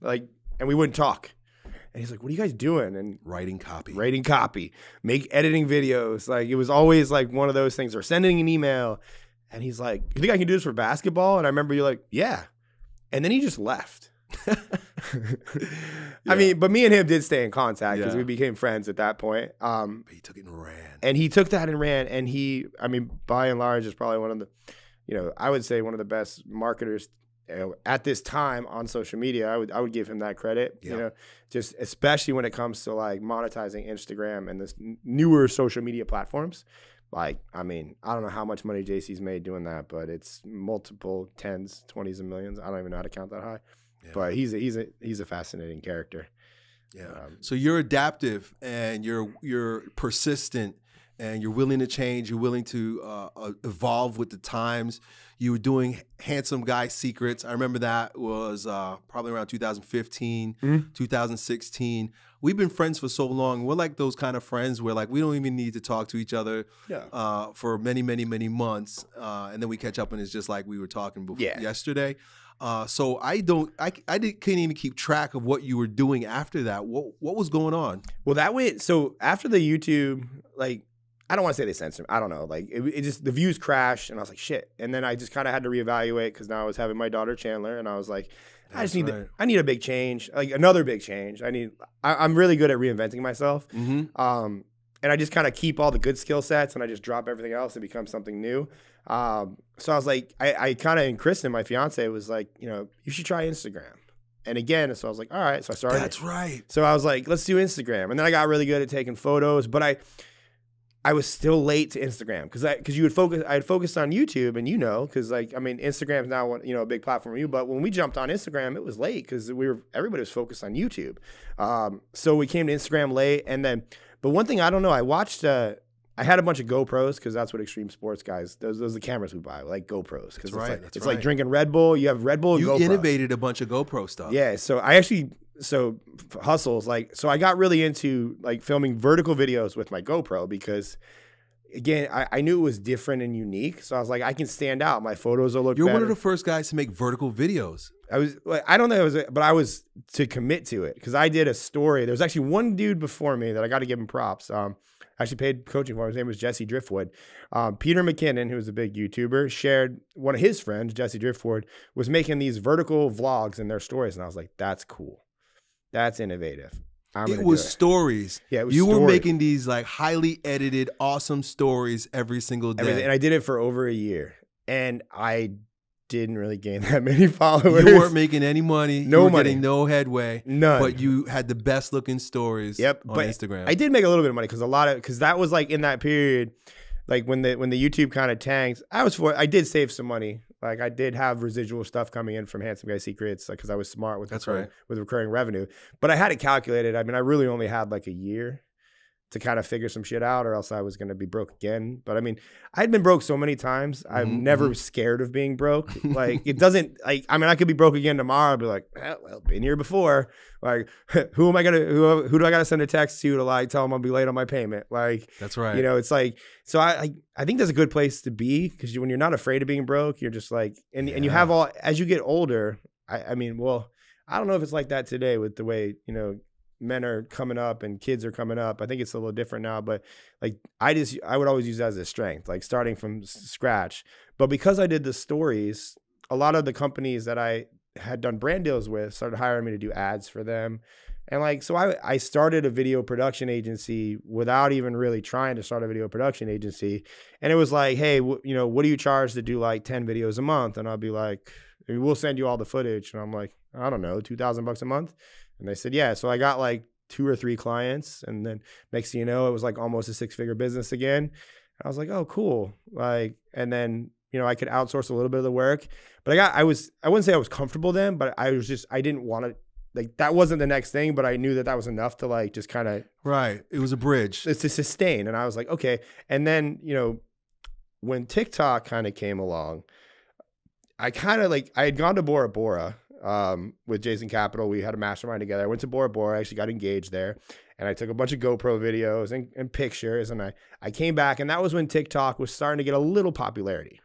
like, and we wouldn't talk. And he's like, "What are you guys doing?" And Writing copy. writing copy, make editing videos. Like it was always like one of those things, or sending an email. And he's like, "You think I can do this for basketball?" And I remember you're like, "Yeah," and then he just left. I mean, but me and him did stay in contact because Yeah. we became friends at that point. Um, he took it and ran. and he took that and ran. And he, I mean, by and large, is probably one of the, you know, I would say one of the best marketers you know, at this time on social media. I would, I would give him that credit. Yeah. You know, just especially when it comes to like monetizing Instagram and this newer social media platforms. Like, I mean, I don't know how much money JC's made doing that, but it's multiple tens, twenties and millions. I don't even know how to count that high. Yeah. But he's a, he's a he's a fascinating character. Yeah. Um, So you're adaptive and you're you're persistent and you're willing to change. You're willing to uh, uh, evolve with the times. You were doing handsome guy secrets. I remember that was uh, probably around 2015, Mhm. 2016. We've been friends for so long. We're like those kind of friends where like we don't even need to talk to each other Yeah. uh, for many, many, many months, uh, and then we catch up and it's just like we were talking before Yeah. yesterday. Uh, so I don't, I, I didn't, couldn't even keep track of what you were doing after that. What what was going on? Well, that went so after the YouTube, like I don't want to say they censored. I don't know. Like it, it just the views crashed, and I was like, shit. And then I just kind of had to reevaluate because now I was having my daughter Chandler, and I was like, I just need right. to, I need a big change, like another big change. I need. I, I'm really good at reinventing myself. Mm-hmm. Um, and I just kind of keep all the good skill sets and I just drop everything else and become something new. Um, so I was like, I, I kind of, and Kristen, my fiance, was like, you know, you should try Instagram. And again, so I was like, all right. So I started. That's right. So I was like, let's do Instagram. And then I got really good at taking photos, but I I was still late to Instagram because I because you would focus I had focused on YouTube and you know because like I mean Instagram's now one, you know a big platform for you but when we jumped on Instagram it was late because we were everybody was focused on YouTube um, so we came to Instagram late and then but one thing I don't know I watched uh, I had a bunch of GoPros because that's what extreme sports guys those those are the cameras we buy like GoPros because it's right, like it's right. like drinking Red Bull you have Red Bull You GoPro. innovated a bunch of GoPro stuff. Yeah, so I actually so hustles like so I got really into like filming vertical videos with my GoPro because again I, I knew it was different and unique. So I was like, I can stand out. My photos will look. You're one of the first guys to make vertical videos. I was like, I don't know, it was, but I was to commit to it because I did a story. There was actually one dude before me that I got to give him props. Um, I actually paid coaching for. him. His name was Jesse Driftwood. Um, Peter McKinnon, who was a big YouTuber, shared one of his friends, Jesse Driftwood, was making these vertical vlogs in their stories, and I was like, that's cool, that's innovative. I'm it was it. stories. Yeah, it was you were making these like highly edited, awesome stories every single day. everything, and I did it for over a year, and I didn't really gain that many followers. you weren't making any money. No you were money. getting no headway. none. But you had the best looking stories Yep, on but Instagram. I did make a little bit of money because a lot of because that was like in that period, like when the when the YouTube kind of tanked. I was for I did save some money. Like I did have residual stuff coming in from Handsome Guy Secrets because I was smart with That's recurring, right. with recurring revenue. But I had it calculated. I mean, I really only had like a year to kind of figure some shit out, or else I was gonna be broke again. But I mean, I'd been broke so many times. I'm Mhm, never scared of being broke. Like it doesn't like I mean, I could be broke again tomorrow. I'd be like, eh, well, been here before. Like, who am I gonna who who do I gotta send a text to to like tell them I'll be late on my payment? Like, That's right. you know, it's like so I I, I think that's a good place to be because when you're not afraid of being broke, you're just like and and you have all as you get older. I I mean, well, I don't know if it's like that today with the way you know men are coming up and kids are coming up. I think it's a little different now, but like I just I would always use that as a strength, like starting from scratch. But because I did the stories, a lot of the companies that I had done brand deals with started hiring me to do ads for them. And like so I I started a video production agency without even really trying to start a video production agency. And it was like, "Hey, you know, what do you charge to do like 10 videos a month?" And I'll be like, "We'll send you all the footage." And I'm like, "I don't know, 2000 bucks a month?" And they said, "Yeah." So I got like two or three clients and then next thing you know, it was like almost a six-figure business again. I was like, "Oh, cool." Like and then you know, I could outsource a little bit of the work, but I got, I was, I wouldn't say I was comfortable then, but I was just, I didn't want to, like, that wasn't the next thing, but I knew that that was enough to like just kind of right. It was a bridge. It's to sustain. And I was like, okay. And then, you know, when TikTok kind of came along, I kind of like, I had gone to Bora Bora um, with Jason Capital. We had a mastermind together. I went to Bora Bora. I actually got engaged there. And I took a bunch of GoPro videos and, and pictures. And I, I came back. And that was when TikTok was starting to get a little popularity.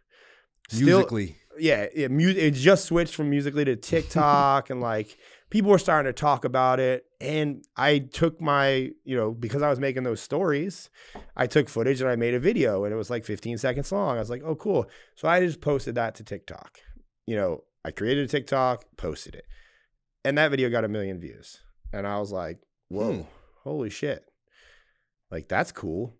Still- Musical.ly. yeah, it, it just switched from Musical.ly to TikTok, and like people were starting to talk about it. And I took my, you know, because I was making those stories, I took footage and I made a video, and it was like 15 seconds long. I was like, oh, cool. So I just posted that to TikTok. You know, I created a TikTok, posted it, and that video got a million views. And I was like, whoa, Hmm. holy shit, like that's cool.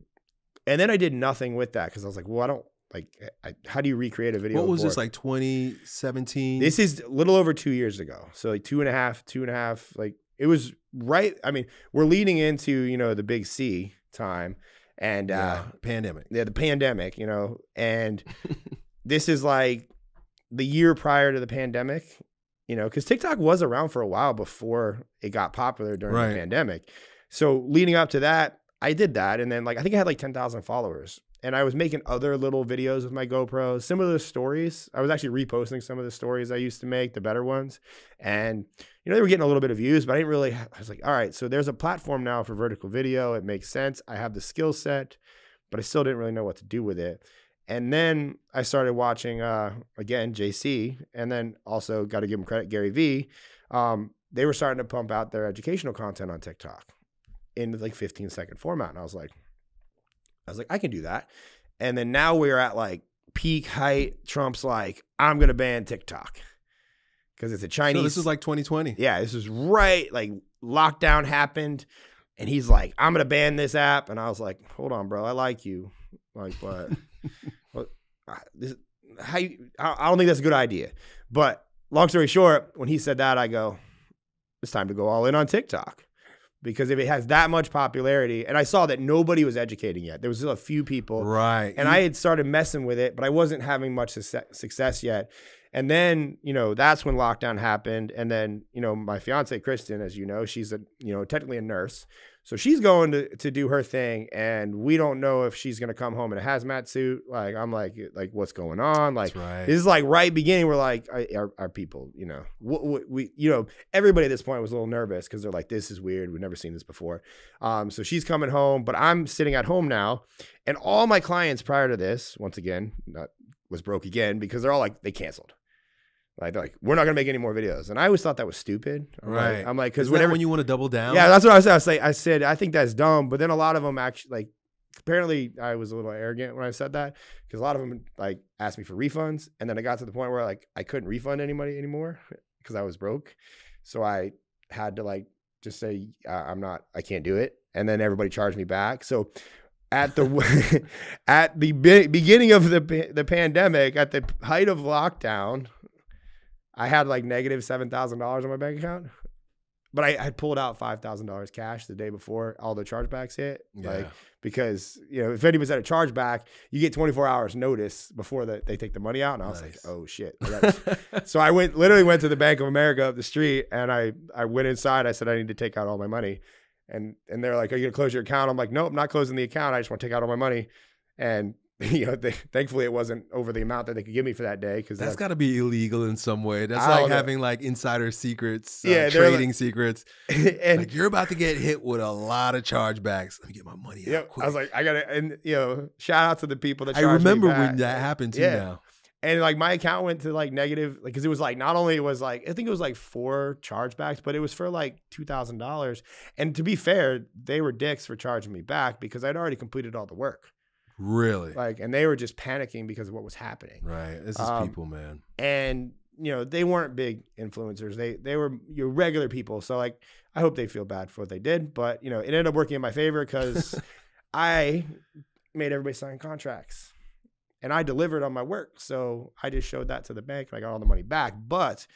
And then I did nothing with that because I was like, well, I don't like. I, how do you recreate a video? What was this like 2017? This is a little over two years ago. So like two and a half, two and a half. Like it was right. I mean, we're leading into you know the big C time, and Yeah, uh, pandemic. yeah, the pandemic, you know, and this is like the year prior to the pandemic, you know, because TikTok was around for a while before it got popular during Right. the pandemic. So leading up to that, I did that, and then like I think I had like ten thousand followers, and I was making other little videos with my GoPros, similar stories. I was actually reposting some of the stories I used to make, the better ones, and you know they were getting a little bit of views, but I didn't really. I was like, all right, so there's a platform now for vertical video. It makes sense. I have the skill set, but I still didn't really know what to do with it. And then I started watching uh, again JC, and then also got to give him credit, Gary Vee. Um, they were starting to pump out their educational content on TikTok in like 15 second format, and I was like, I was like, I can do that. And then now we're at like peak height. Trump's like, I'm gonna ban TikTok because it's a Chinese. So this is like 2020. Yeah, this is right. Like lockdown happened, and he's like, "I'm gonna ban this app," and I was like, "Hold on, bro. I like you, like, but, this, how you, I I don't think that's a good idea." But long story short, when he said that, I go, "It's time to go all in on TikTok." Because if it has that much popularity, and I saw that nobody was educating yet, there was still a few people, Right. and I had started messing with it, but I wasn't having much success, success yet. And then, you know, that's when lockdown happened. And then, you know, my fiance Kristen, as you know, she's a, you know, technically a nurse. So she's going to, to do her thing. And we don't know if she's going to come home in a hazmat suit. Like, I'm like, like, what's going on? Like, right. this is like right beginning. We're like, our, are people, you know, what we, you know, everybody at this point was a little nervous because they're like, this is weird. We've never seen this before. Um, so she's coming home, but I'm sitting at home now, and all my clients prior to this, once again, not, was broke again because they're all like, they canceled. Like, like, we're not gonna make any more videos, and I always thought that was stupid. I'm Right. Like, I'm like, because whenever when you want to double down? yeah, that's what I was. I was like, I said, I think that's dumb. But then a lot of them actually like. Apparently, I was a little arrogant when I said that because a lot of them like asked me for refunds, and then I got to the point where like I couldn't refund anybody anymore because I was broke. So I had to like just say uh, I'm not, I can't do it, and then everybody charged me back. So at the at the be- beginning of the the pandemic, at the height of lockdown, I had like negative seven thousand dollars on my bank account. But I had pulled out five thousand dollars cash the day before all the chargebacks hit. Like Yeah. because you know if anybody's at a chargeback, you get 24 hours notice before the, they take the money out. And I was Nice. like, oh shit. So I went literally went to the Bank of America up the street and I I went inside. I said I need to take out all my money, and and they're like, are you gonna close your account? I'm like, nope, I'm not closing the account. I just want to take out all my money, and you know, they, thankfully it wasn't over the amount that they could give me for that day because That's got to be illegal in some way. That's I like having like insider secrets, uh, Yeah, like- trading secrets. and like you're about to get hit with a lot of chargebacks. Let me get my money out Yep. I was like, I gotta, and you know, shout out to the people that I remember when that happened too. Yeah. Now, and like my account went to like negative, like because it was like not only it was like I think it was like four chargebacks, but it was for like two thousand dollars. And to be fair, they were dicks for charging me back because I'd already completed all the work. Really, Like, and they were just panicking because of what was happening. right? This is Um, people, man. And you know, they weren't big influencers. They they were your regular people. So like, I hope they feel bad for what they did, but you know, it ended up working in my favor because I made everybody sign contracts and I delivered on my work. So I just showed that to the bank and I got all the money back. But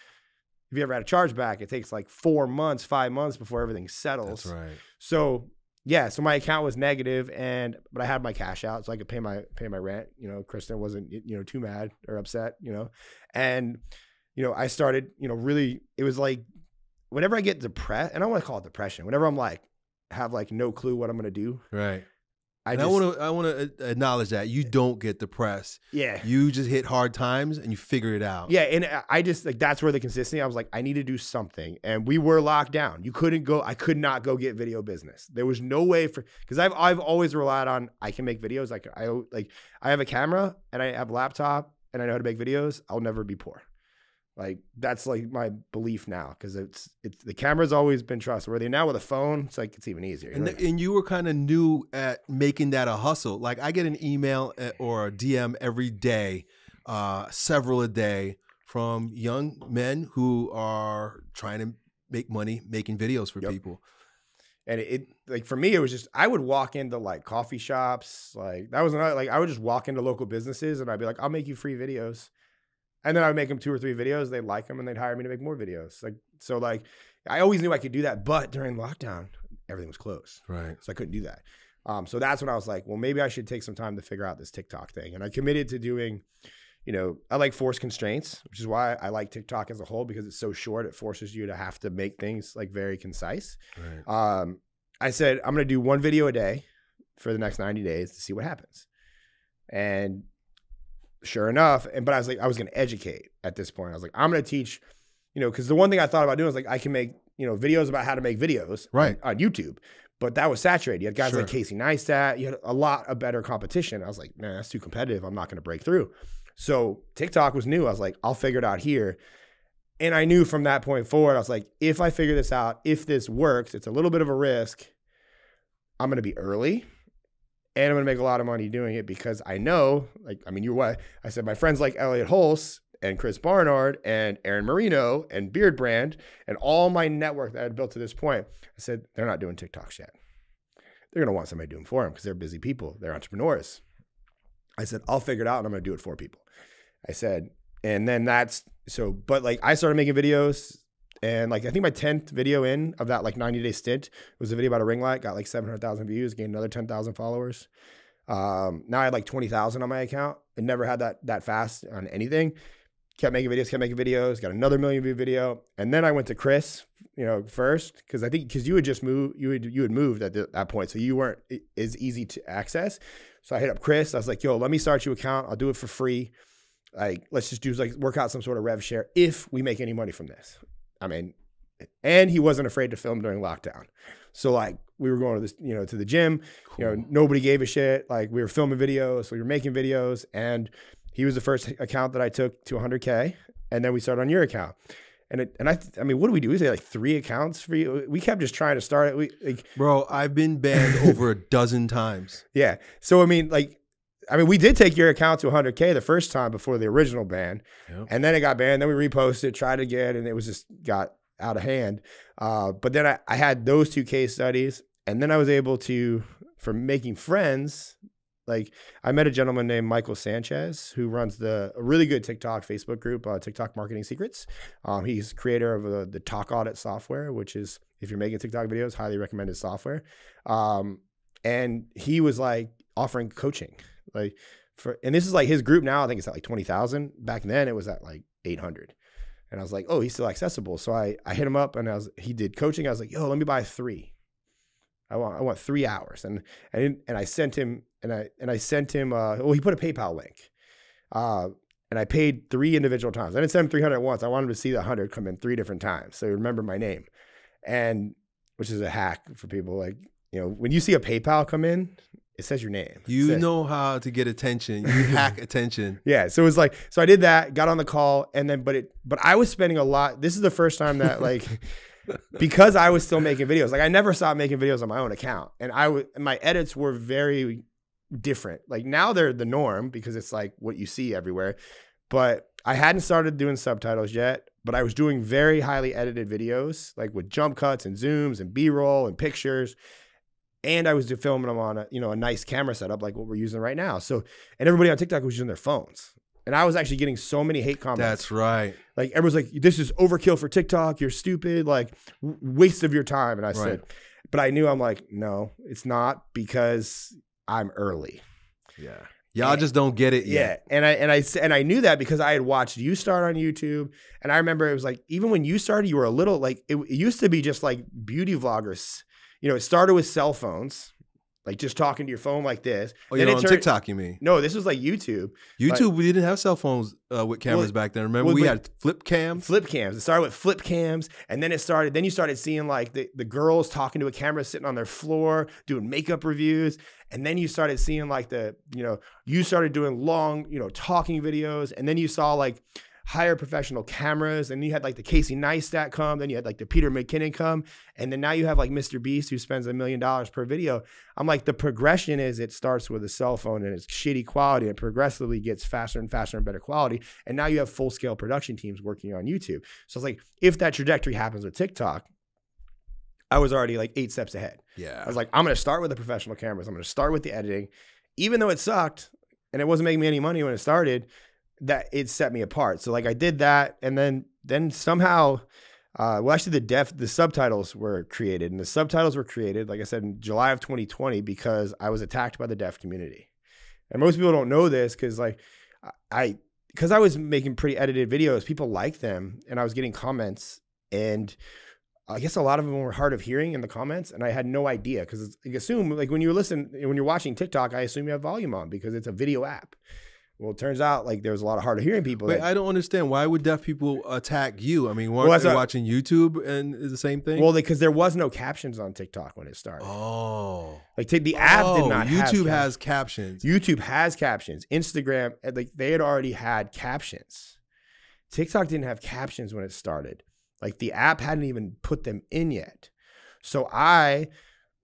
if you ever had a chargeback, it takes like four months, five months before everything settles. That's right. So yeah, so my account was negative and but I had my cash out so I could pay my pay my rent. You know, Kristen wasn't you know too mad or upset, you know. And you know, I started, you know, really it was like whenever I get depressed, and I want to call it depression, whenever I'm like have like no clue what I'm gonna do, Right. I just I want to I want to acknowledge that you don't get depressed. yeah. You just hit hard times and you figure it out. Yeah, and I- I just like that's where the consistency. I was like, I need to do something, and we were locked down. You couldn't go. I could not go get video business. There was no way for because I've I've always relied on I can make videos. Like I like I have a camera and I have a laptop and I know how to make videos. I'll never be poor. Like that's like my belief now because it's it's the camera's always been trustworthy. Now with a phone, it's like it's even easier. And, and you were kind of new at making that a hustle. Like I get an email uh, or a DM every day, uh, several a day from young men who are trying to make money making videos for Yep. people. and it, it like for me it was just i would walk into like coffee shops like that was another like i would just walk into local businesses and i'd be like i'll make you free videos and then i would make them two or three videos they'd like them and they'd hire me to make more videos like so like i always knew i could do that but during lockdown everything was closed Right. so i couldn't do that Um, so that's when I was like, well, maybe I should take some time to figure out this TikTok thing. And I committed to doing, you know, I like force constraints, which is why I like TikTok as a whole because it's so short. It forces you to have to make things like very concise. Right. Um, I said, I'm going to do one video a day for the next 90 days to see what happens. And sure enough, and but I was like, I was going to educate at this point. I was like, I'm going to teach, you know, because the one thing I thought about doing was like, I can make, you know, videos about how to make videos Right. on YouTube. But that was saturated. You had guys Sure. like Casey Neistat. You had a lot of better competition. I was like, man, that's too competitive. I'm not going to break through. So TikTok was new. I was like, I'll figure it out here. And I knew from that point forward, I was like, if I figure this out, if this works, it's a little bit of a risk. I'm going to be early and I'm going to make a lot of money doing it because I know, like, I mean, you're what? I said, my friends like Elliot Hulse and Chris Barnard and Aaron Marino and Beard Brand and all my network that I built to this point, I said, they're not doing TikToks yet. They're going to want somebody to do them for them because they're busy people. They're entrepreneurs. I said, I'll figure it out and I'm going to do it for people. I said, and then that's so, but like I started making videos and like I think my 10th video in of that like 90 day stint was a video about a ring light, got like 700,000 views, gained another 10,000 followers. Um, now I had like 20,000 on my account and never had that that fast on anything. Kept making videos, kept making videos, got another million view video. And then I went to Chris, you know, first, because I think because you had just moved, you had you had moved at the, that point. So you weren't as easy to access. So I hit up Chris. I was like, yo, let me start you account. I'll do it for free. Like, let's just do like work out some sort of rev share if we make any money from this. I mean, and he wasn't afraid to film during lockdown. So like we were going to this, you know, to the gym. You know, nobody gave a shit. Like we were filming videos, we were making videos, and he was the first account that I took to 100k, and then we started on your account. And it, and I, I mean, what do we do? We say like three accounts for you. We kept just trying to start it. We like, Bro, I've been banned over a dozen times. yeah. So I mean, like, I mean, we did take your account to 100k the first time before the original ban, Yep. and then it got banned. Then we reposted, tried again, and it was just got out of hand. Uh, but then I, I had those two case studies, and then I was able to, for making friends, like I met a gentleman named Michael Sanchez who runs the a really good TikTok Facebook group, uh, TikTok Marketing Secrets. Um, he's creator of uh, the TokAudit software, which is if you're making TikTok videos, highly recommended software. Um, and he was like offering coaching, like for, and this is like his group now. I think it's at like twenty thousand. Back then, it was at like eight hundred. And I was like, oh, he's still accessible. So I, I hit him up and I was he did coaching. I was like, yo, let me buy three. I want I want three hours. And and and I sent him and I and I sent him uh well he put a PayPal link. Uh and I paid three individual times. I didn't send him 300 at once. I wanted to see the 100 come in three different times. So he remember my name. And which is a hack for people like, you know, when you see a PayPal come in, it says your name. You says- know how to get attention. You hack attention. yeah. So it was like, so I did that, got on the call, and then, but it, but I was spending a lot. This is the first time that like, because I was still making videos. Like I never stopped making videos on my own account, and I was my edits were very different. Like now they're the norm because it's like what you see everywhere. But I hadn't started doing subtitles yet. But I was doing very highly edited videos, like with jump cuts and zooms and B roll and pictures and I was filming them on a you know a nice camera setup like what we're using right now. So and everybody on TikTok was using their phones, and I was actually getting so many hate comments. That's right. like everyone's like, "This is overkill for TikTok. You're stupid. Like waste of your time." And I said, but I knew I'm like, no, it's not because I'm early. Yeah. Y'all just don't get it Yeah, yet. and I and I and I knew that because I had watched you start on YouTube, and I remember it was like even when you started, you were a little like it, it used to be just like beauty vloggers. You know, it started with cell phones, like just talking to your phone like this. Oh, you're on turned- TikTok, you mean? No, this was like YouTube YouTube, we didn't have cell phones uh, with cameras Well, back then. Remember, well, we had flip cams. flip cams. It started with flip cams, and then it started. Then you started seeing like the, the girls talking to a camera, sitting on their floor doing makeup reviews, and then you started seeing like the you know you started doing long you know talking videos, and then you saw like higher professional cameras, and you had like the Casey Neistat come, then you had like the Peter McKinnon come, and then now you have like Mr. Beast who spends a million dollars per video. I'm like the progression is it starts with a cell phone and it's shitty quality, and progressively gets faster and faster and better quality, and now you have full scale production teams working on YouTube. So it's like if that trajectory happens with TikTok, I was already like eight steps ahead. Yeah. I was like, I'm going to start with the professional cameras. I'm going to start with the editing, even though it sucked and it wasn't making me any money when it started. That it set me apart. So like I did that, and then then somehow Uh, well, actually, the def the subtitles were created, and the subtitles were created, like I said, in July of 2020 because I was attacked by the deaf community, and most people don't know this because like I because I was making pretty edited videos, people liked them, and I was getting comments, and I guess a lot of them were hard of hearing in the comments, and I had no idea because you assume like when you listen when you're watching TikTok, I assume you have volume on because it's a video app. Well, it turns out like there was a lot of hard of hearing people. Wait, that- I don't understand. Why would deaf people attack you? I mean, weren't Well, they not- watching YouTube and the same thing? well, because there was no captions on TikTok when it started. oh, Like the app oh, did not. YouTube has captions. YouTube has captions. Instagram, eh, like they had already had captions. TikTok didn't have captions when it started. Like the app hadn't even put them in yet. So I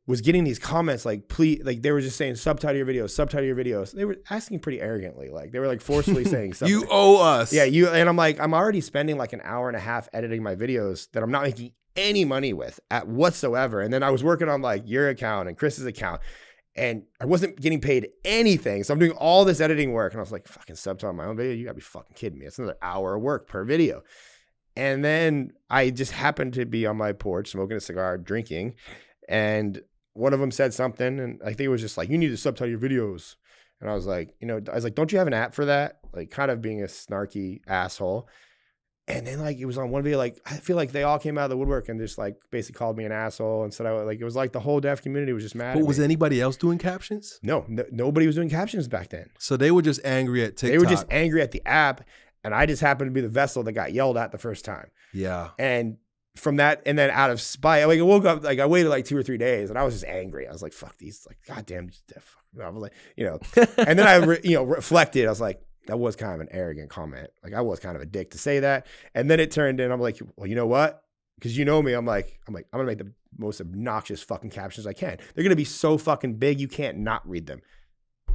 was getting these comments like, please, like they were just saying subtitle your videos, subtitle your videos. They were asking pretty arrogantly, like they were like forcefully saying something. you owe us. Yeah, you and I'm like, I'm already spending like an hour and a half editing my videos that I'm not making any money with at whatsoever. And then I was working on like your account and Chris's account, and I wasn't getting paid anything. So I'm doing all this editing work, and I was like, fucking subtitle my own video. You gotta be fucking kidding me. It's another hour of work per video. And then I just happened to be on my porch smoking a cigar, drinking, and one of them said something, and I think it was just like, "You need to subtitle your videos." And I was like, you know, I was like, "Don't you have an app for that?" Like, kind of being a snarky asshole. And then like it was on one video, like I feel like they all came out of the woodwork and just like basically called me an asshole and said I was like it was like the whole deaf community was just mad. But was me. anybody else doing captions? no, no, nobody was doing captions back then. So they were just angry at TikTok. They were just angry at the app, and I just happened to be the vessel that got yelled at the first time. yeah. And from that, and then out of spite, like I woke up, like I waited like two or three days, and I was just angry. I was like, "Fuck these!" Like, goddamn. I was like, you know. And then I, re- you know, reflected. I was like, that was kind of an arrogant comment. Like I was kind of a dick to say that. And then it turned in. I'm like, well, you know what? Because you know me, I'm like, I'm like, I'm gonna make the most obnoxious fucking captions I can. They're gonna be so fucking big, you can't not read them.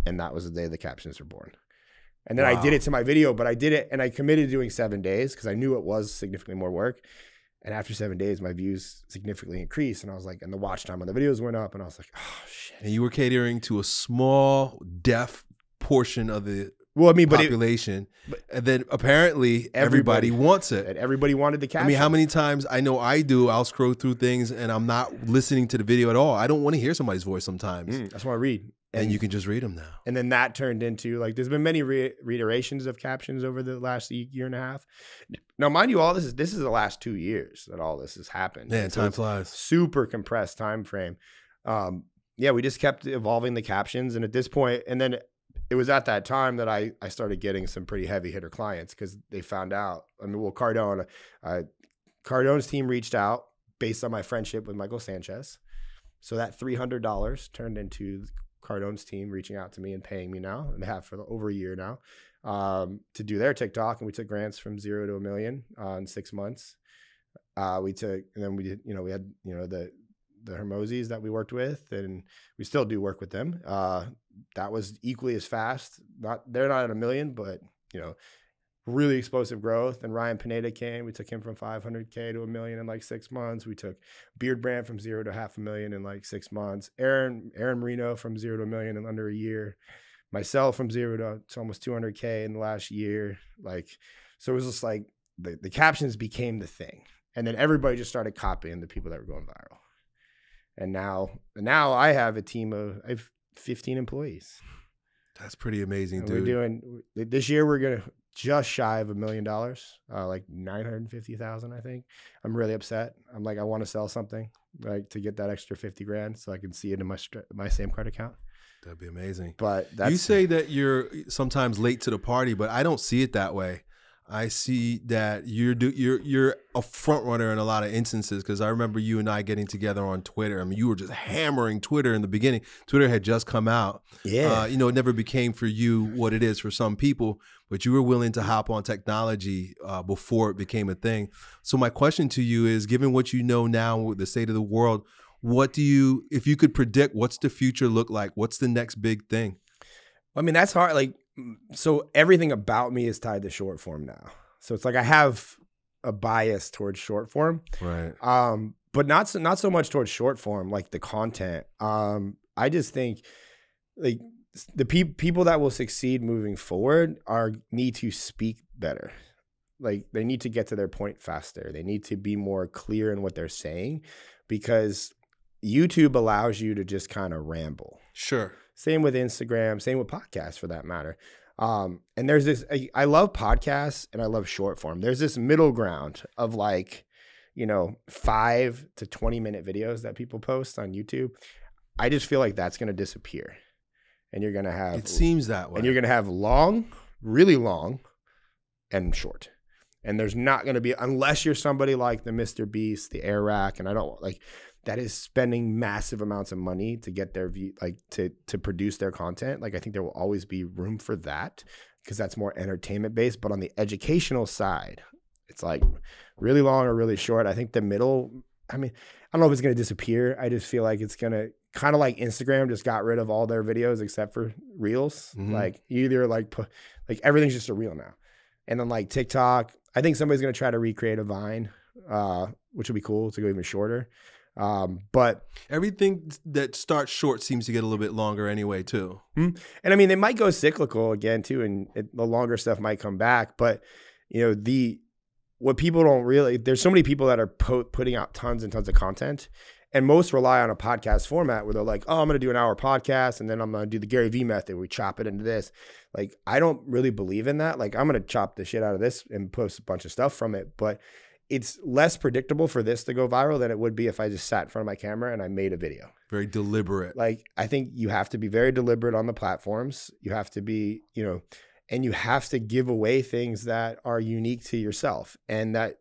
And that was the day the captions were born. And then I did it to my video, but I did it and I committed to doing seven days because I knew it was significantly more work. And after seven days, my views significantly increased. And I was like, and the watch time on the videos went up. And I was like, oh shit. And you were catering to a small deaf portion of the Well, I mean, but it, population. but- and then apparently everybody, Everybody. wants it. and everybody wanted the caption. I mean, how many times I know I do, I'll scroll through things and I'm not listening to the video at all. I don't want to hear somebody's voice sometimes. Mm, I just want to read. And you can just read them now. and then that turned into like there's been many re- reiterations of captions over the last year and a half. Now, mind you, all this is this is the last two years that all this has happened. Yeah, so time flies. super compressed time frame. Um, yeah, we just kept evolving the captions, and at this point, and then it was at that time that I I started getting some pretty heavy hitter clients because they found out. I mean, well, Cardone, uh, Cardone's team reached out based on my friendship with Michael Sanchez. So that three hundred dollars turned into Cardone's team reaching out to me and paying me now, and have for over a year now, um, to do their TikTok. And we took Grant's from zero to a million uh, in six months. Uh, we took, and then we did, you know, we had, you know, the the Hormozis that we worked with, and we still do work with them. Uh, that was equally as fast. Not they're not at a million, but you know, really explosive growth. And Ryan Pineda came. We took him from 500k to a million in like six months. We took Beard Brand from zero to half a million in like six months. Aaron Aaron Marino from zero to a million in under a year. Myself from zero to, to almost 200k in the last year. Like, so it was just like the the captions became the thing, and then everybody just started copying the people that were going viral. And now, now I have a team of I have 15 employees. That's pretty amazing, And dude. we're doing this year. We're gonna just shy of a million dollars, uh, like nine hundred fifty thousand. I think. I'm really upset. I'm like, I want to sell something, like to get that extra fifty grand, so I can see it in my str- my SamCart account. That'd be amazing. But that's you say that you're sometimes late to the party, but I don't see it that way. I see that you're do, you're you're a front runner in a lot of instances because I remember you and I getting together on Twitter. I mean, you were just hammering Twitter in the beginning. Twitter had just come out. yeah, Uh, you know, it never became for you what it is for some people, but you were willing to hop on technology uh, before it became a thing. So my question to you is, given what you know now with the state of the world, what do you, if you could predict, what's the future look like? What's the next big thing? I mean, that's hard. Like, so everything about me is tied to short form now. So it's like I have a bias towards short form. Right. um but not so not so much towards short form like the content um i just think like the pe- people that will succeed moving forward are need to speak better like they need to get to their point faster. They need to be more clear in what they're saying because YouTube allows you to just kind of ramble. Sure. Same with Instagram, same with podcasts for that matter. Um, and there's this, I, I love podcasts and I love short form. There's this middle ground of like, you know, five to 20 minute videos that people post on YouTube. I just feel like that's going to disappear. And you're going to have, It seems that way. and you're going to have long, really long, and short. And there's not going to be, unless you're somebody like the Mr. Beast, the Airrack, and I don't like that is spending massive amounts of money to get their view, like to to produce their content. Like I think there will always be room for that because that's more entertainment based. But on the educational side, it's like really long or really short. I think the middle. I mean, I don't know if it's going to disappear. I just feel like it's going to kind of like Instagram just got rid of all their videos except for reels. Mhm. Like either like put like everything's just a reel now. And then like TikTok, I think somebody's gonna try to recreate a Vine, uh, which would be cool to go even shorter. Um, but Everything that starts short seems to get a little bit longer anyway, too. and I mean they might go cyclical again too, and it, the longer stuff might come back. But you know the what people don't really there's so many people that are po- putting out tons and tons of content. And most rely on a podcast format where they're like, oh, I'm going to do an hour podcast and then I'm going to do the Gary Vee method. We chop it into this. Like, I don't really believe in that. Like, I'm going to chop the shit out of this and post a bunch of stuff from it. But it's less predictable for this to go viral than it would be if I just sat in front of my camera and I made a video. Very deliberate. Like, I think you have to be very deliberate on the platforms. You have to be, you know, and you have to give away things that are unique to yourself and that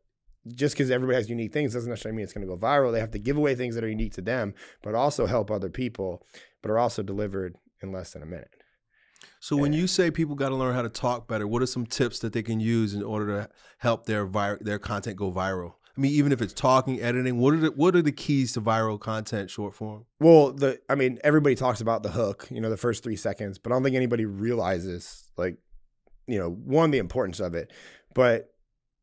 just because everybody has unique things doesn't necessarily mean it's going to go viral. They have to give away things that are unique to them, but also help other people, but are also delivered in less than a minute. So when you say people got to learn how to talk better, what are some tips that they can use in order to help their vir- their content go viral? I mean, even if it's talking, editing, what are the what are the keys to viral content short form? Well, the I mean, everybody talks about the hook, you know, the first three seconds, but I don't think anybody realizes like, you know, one the importance of it, but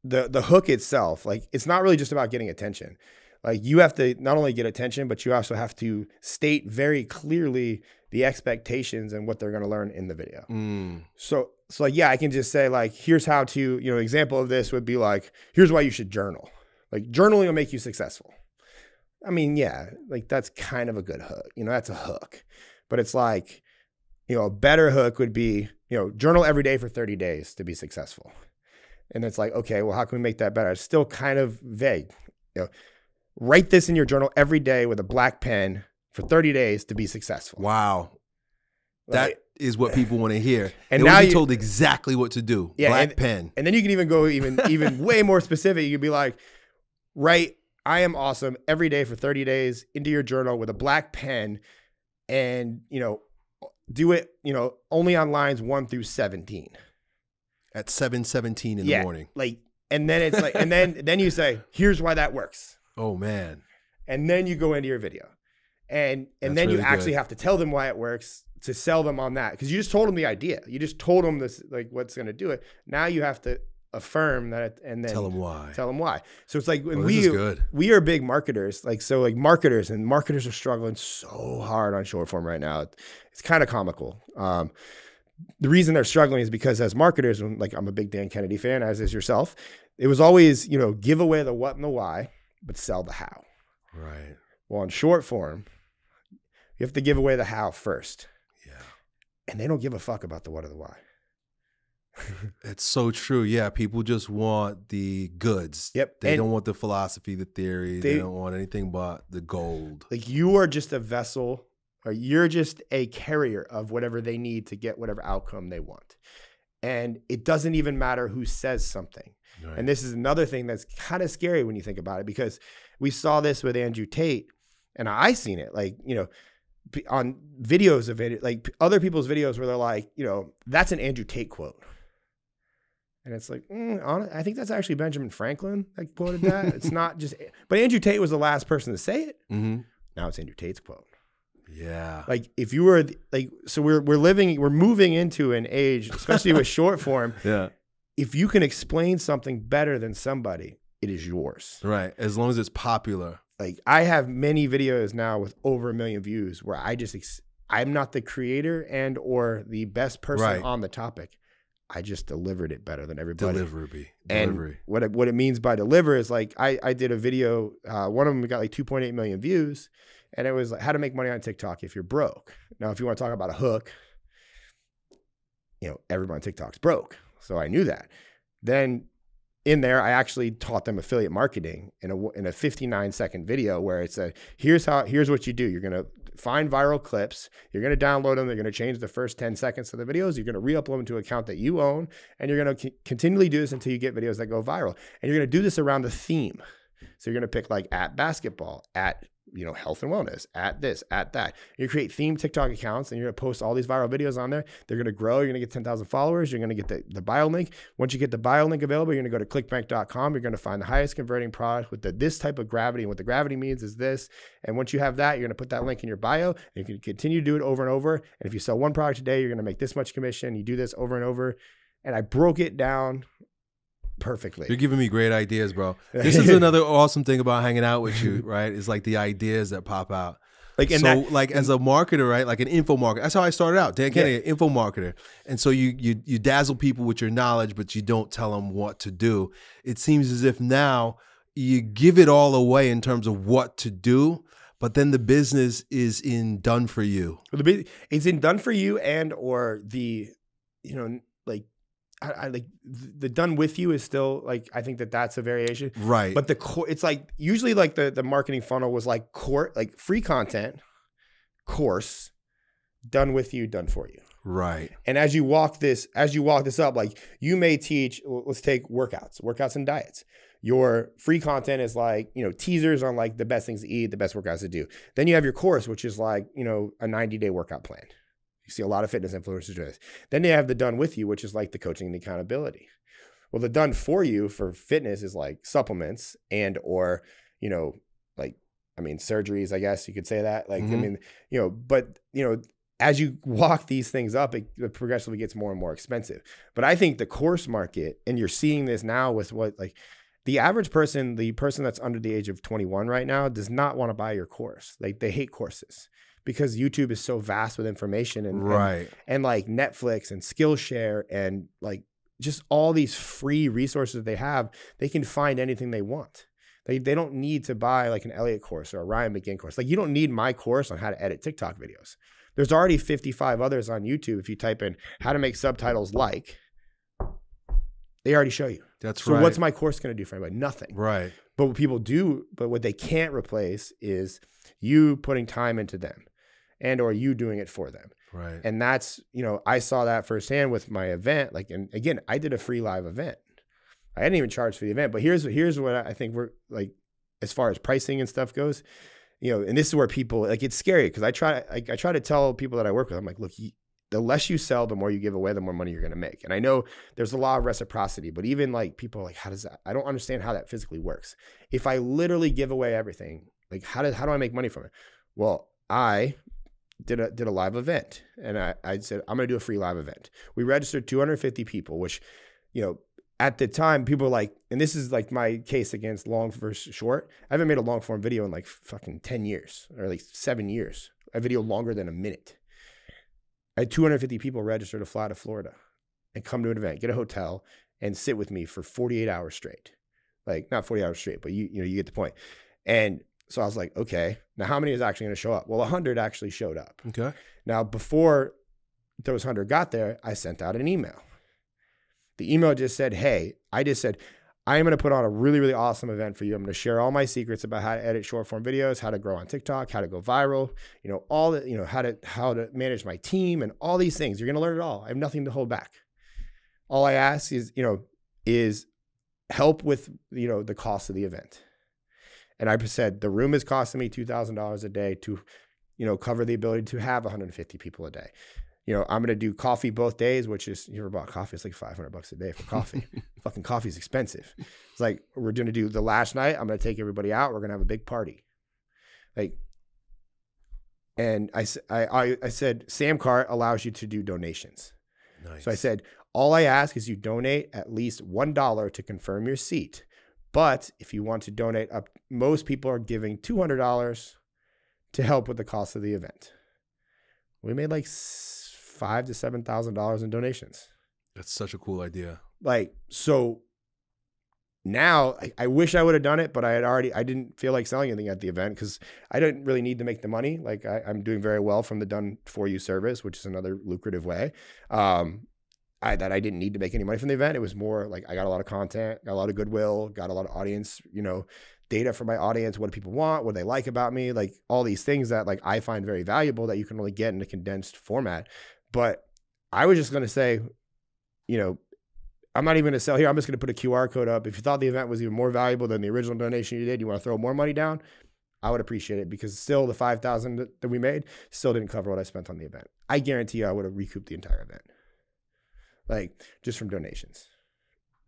the the hook itself, like, it's not really just about getting attention. Like, you have to not only get attention, but you also have to state very clearly the expectations and what they're going to learn in the video. Mm, So, so like, yeah, I can just say like, here's how to, you know, example of this would be like, here's why you should journal. Like, journaling will make you successful. I mean, yeah, like that's kind of a good hook. You know, that's a hook. But it's like, you know, a better hook would be, you know, journal every day for 30 days to be successful. And it's like, okay, well, how can we make that better? It's still kind of vague. You know, write this in your journal every day with a black pen for 30 days to be successful. wow, that Like, is what people want to hear. And they now want to be you- told exactly what to do. Yeah, Black and- pen. And then you can even go even even way more specific. You could be like, write, I am awesome every day for 30 days into your journal with a black pen and, you know, do it, you know, only on lines 1 through 17. At seven seventeen in Yeah. the morning. Like and then it's like and then then you say, here's why that works. Oh man. And then you go into your video. And and That's then you actually good. have to tell them why it works to sell them on that because you just told them the idea. You just told them this like what's going to do it. Now you have to affirm that and then Tell them why. tell them why. So it's like when Oh, we good. we are big marketers, like so like marketers and marketers are struggling so hard on short form right now. It's kind of comical. Um, the reason they're struggling is because as marketers, like I'm a big Dan Kennedy fan, as is yourself, it was always you know give away the what and the why, but sell the how. Right. Well, in short form, you have to give away the how first, Yeah. and they don't give a fuck about the what or the why. It's so true. Yeah, people just want the goods. Yep, They and- don't want the philosophy, the theory. They, They- don't want anything but the gold. Like you are just a vessel, or you're just a carrier of whatever they need to get whatever outcome they want. And it doesn't even matter who says something. Right. And this is another thing that's kind of scary when you think about it, because we saw this with Andrew Tate, and I seen it like you know on videos of it, like other people's videos where they're like, you know, that's an Andrew Tate quote. And it's like, mm, hon- I think that's actually Benjamin Franklin that quoted that. it's not just, but Andrew Tate was the last person to say it. hmm Now it's Andrew Tate's quote. Yeah. Like if you were like, so we're we're living, we're moving into an age, especially with short form. yeah. If you can explain something better than somebody, it is yours. Right. As long as it's popular. Like I have many videos now with over a million views where I just ex- I'm not the creator and or the best person Right. on the topic. I just delivered it better than everybody. Delivery. And Delivery. what it, what it means by deliver is like I I did a video. Uh, one of them got like 2.8 million views, and it was like how to make money on TikTok if you're broke. Now, if you want to talk about a hook, you know everyone on TikTok's broke, so I knew that. Then in there, I actually taught them affiliate marketing in a in a 59 second video where it said, "Here's how here's what you do. You're gonna find viral clips. You're gonna download them. They're gonna change the first 10 seconds of the videos. You're gonna re-upload them to an account that you own, and you're gonna c- continually do this until you get videos that go viral. And you're gonna do this around the theme. So you're gonna pick like at basketball, at you know health and wellness, at this, at that. You create theme TikTok accounts, and you're gonna post all these viral videos on there. They're gonna grow. You're gonna get 10,000 followers. You're gonna get the, the bio link. Once you get the bio link available, you're gonna go to clickbank.com. You're gonna find the highest converting product with the, this type of gravity. And what the gravity means is this. And once you have that, you're gonna put that link in your bio, and you can continue to do it over and over. And if you sell one product a day, you're gonna make this much commission. You do this over and over. And I broke it down perfectly. You're giving me great ideas, bro. This is another awesome thing about hanging out with you, right? It's like the ideas that pop out. like and so, that, like as a marketer, right? Like an info marketer. That's how I started out. Dan Kennedy, an info marketer. And so you you you dazzle people with your knowledge, but you don't tell them what to do. It seems as if now you give it all away in terms of what to do, but then the business is in done for you. it's in done for you and or the you know like I, I like the done with you is still like I think that that's a variation. Right. But the core, it's like usually like the the marketing funnel was like core like free content, course, done with you, done for you. right. And as you walk this, as you walk this up, like you may teach, let's take workouts, workouts and diets. Your free content is like, you know, teasers on like the best things to eat, the best workouts to do. Then you have your course, which is like, you know, a 90 day workout plan. You see a lot of fitness influencers do this. Then they have the done with you, which is like the coaching and the accountability. Well, the done for you for fitness is like supplements and or, you know, like I mean surgeries, I guess you could say that. Like I Mhm. mean, you know, but you know, as you walk these things up, it, it progressively gets more and more expensive. But I think the course market, and you're seeing this now with what like the average person, the person that's under the age of 21 right now, does not want to buy your course. Like they hate courses because YouTube is so vast with information and, and Right. and like Netflix and Skillshare and like just all these free resources that they have, they can find anything they want. They, they don't need to buy like an Elliot course or a Ryan Magin course. Like you don't need my course on how to edit TikTok videos. There's already 55 others on YouTube. If you type in how to make subtitles like, they already show you. That's So right. So what's my course going to do for anybody? Nothing. right. But what people do, but what they can't replace is you putting time into them and or you doing it for them. Right. And that's, you know, I saw that firsthand with my event. Like, and again, I did a free live event. I didn't even charge for the event, but here's here's what I think we're like, as far as pricing and stuff goes, you know, and this is where people like it's scary because I try like I try to tell people that I work with, I'm like, look, you, the less you sell, the more you give away, the more money you're going to make. And I know there's a law of reciprocity, but even like people are like, how does that? I don't understand how that physically works. If I literally give away everything, like how does how do I make money from it? Well, I did a did a live event, and I I said I'm going to do a free live event. We registered 250 people, which you know at the time people were like, and this is like my case against long versus short. I haven't made a long form video in like fucking 10 years or like seven years. A video longer than a minute. I had 250 people register to fly to Florida and come to an event, get a hotel, and sit with me for 48 hours straight. Like not 40 hours straight, but you you know you get the point. And so I was like, okay, now how many is actually going to show up? Well, 100 actually showed up. Okay. Now, before those 100 got there, I sent out an email. The email just said, Hey, I just said, I am going to put on a really, really awesome event for you. I'm going to share all my secrets about how to edit short form videos, how to grow on TikTok, how to go viral, you know, all the, you know, how to, how to manage my team and all these things. You're going to learn it all. I have nothing to hold back. All I ask is, you know, is help with, you know, the cost of the event. And I said, the room is costing me $2,000 a day to, you know, cover the ability to have 150 people a day. You know, I'm going to do coffee both days, which is, you ever bought coffee? It's like 500 bucks a day for coffee. Fucking coffee is expensive. It's like, we're going to do the last night. I'm going to take everybody out. We're going to have a big party. Like, and I, I, I said, SamCart allows you to do donations. Nice. So I said, all I ask is you donate at least $1 to confirm your seat. But if you want to donate up, most people are giving $200 to help with the cost of the event. We made like five to seven thousand dollars in donations. That's such a cool idea. Like, so now I, I wish I would have done it, but I had already, I didn't feel like selling anything at the event because I didn't really need to make the money. Like, I, I'm doing very well from the done for you service, which is another lucrative way. Um, I, that I didn't need to make any money from the event. It was more like I got a lot of content, got a lot of goodwill, got a lot of audience, you know, data from my audience, what do people want, what do they like about me, like all these things that like I find very valuable that you can only get in a condensed format. But I was just going to say, you know, I'm not even to sell here. I'm just going to put a QR code up. If you thought the event was even more valuable than the original donation you did, you want to throw more money down, I would appreciate it because still the 5,000 that we made still didn't cover what I spent on the event. I guarantee you I would have recouped the entire event. Like just from donations.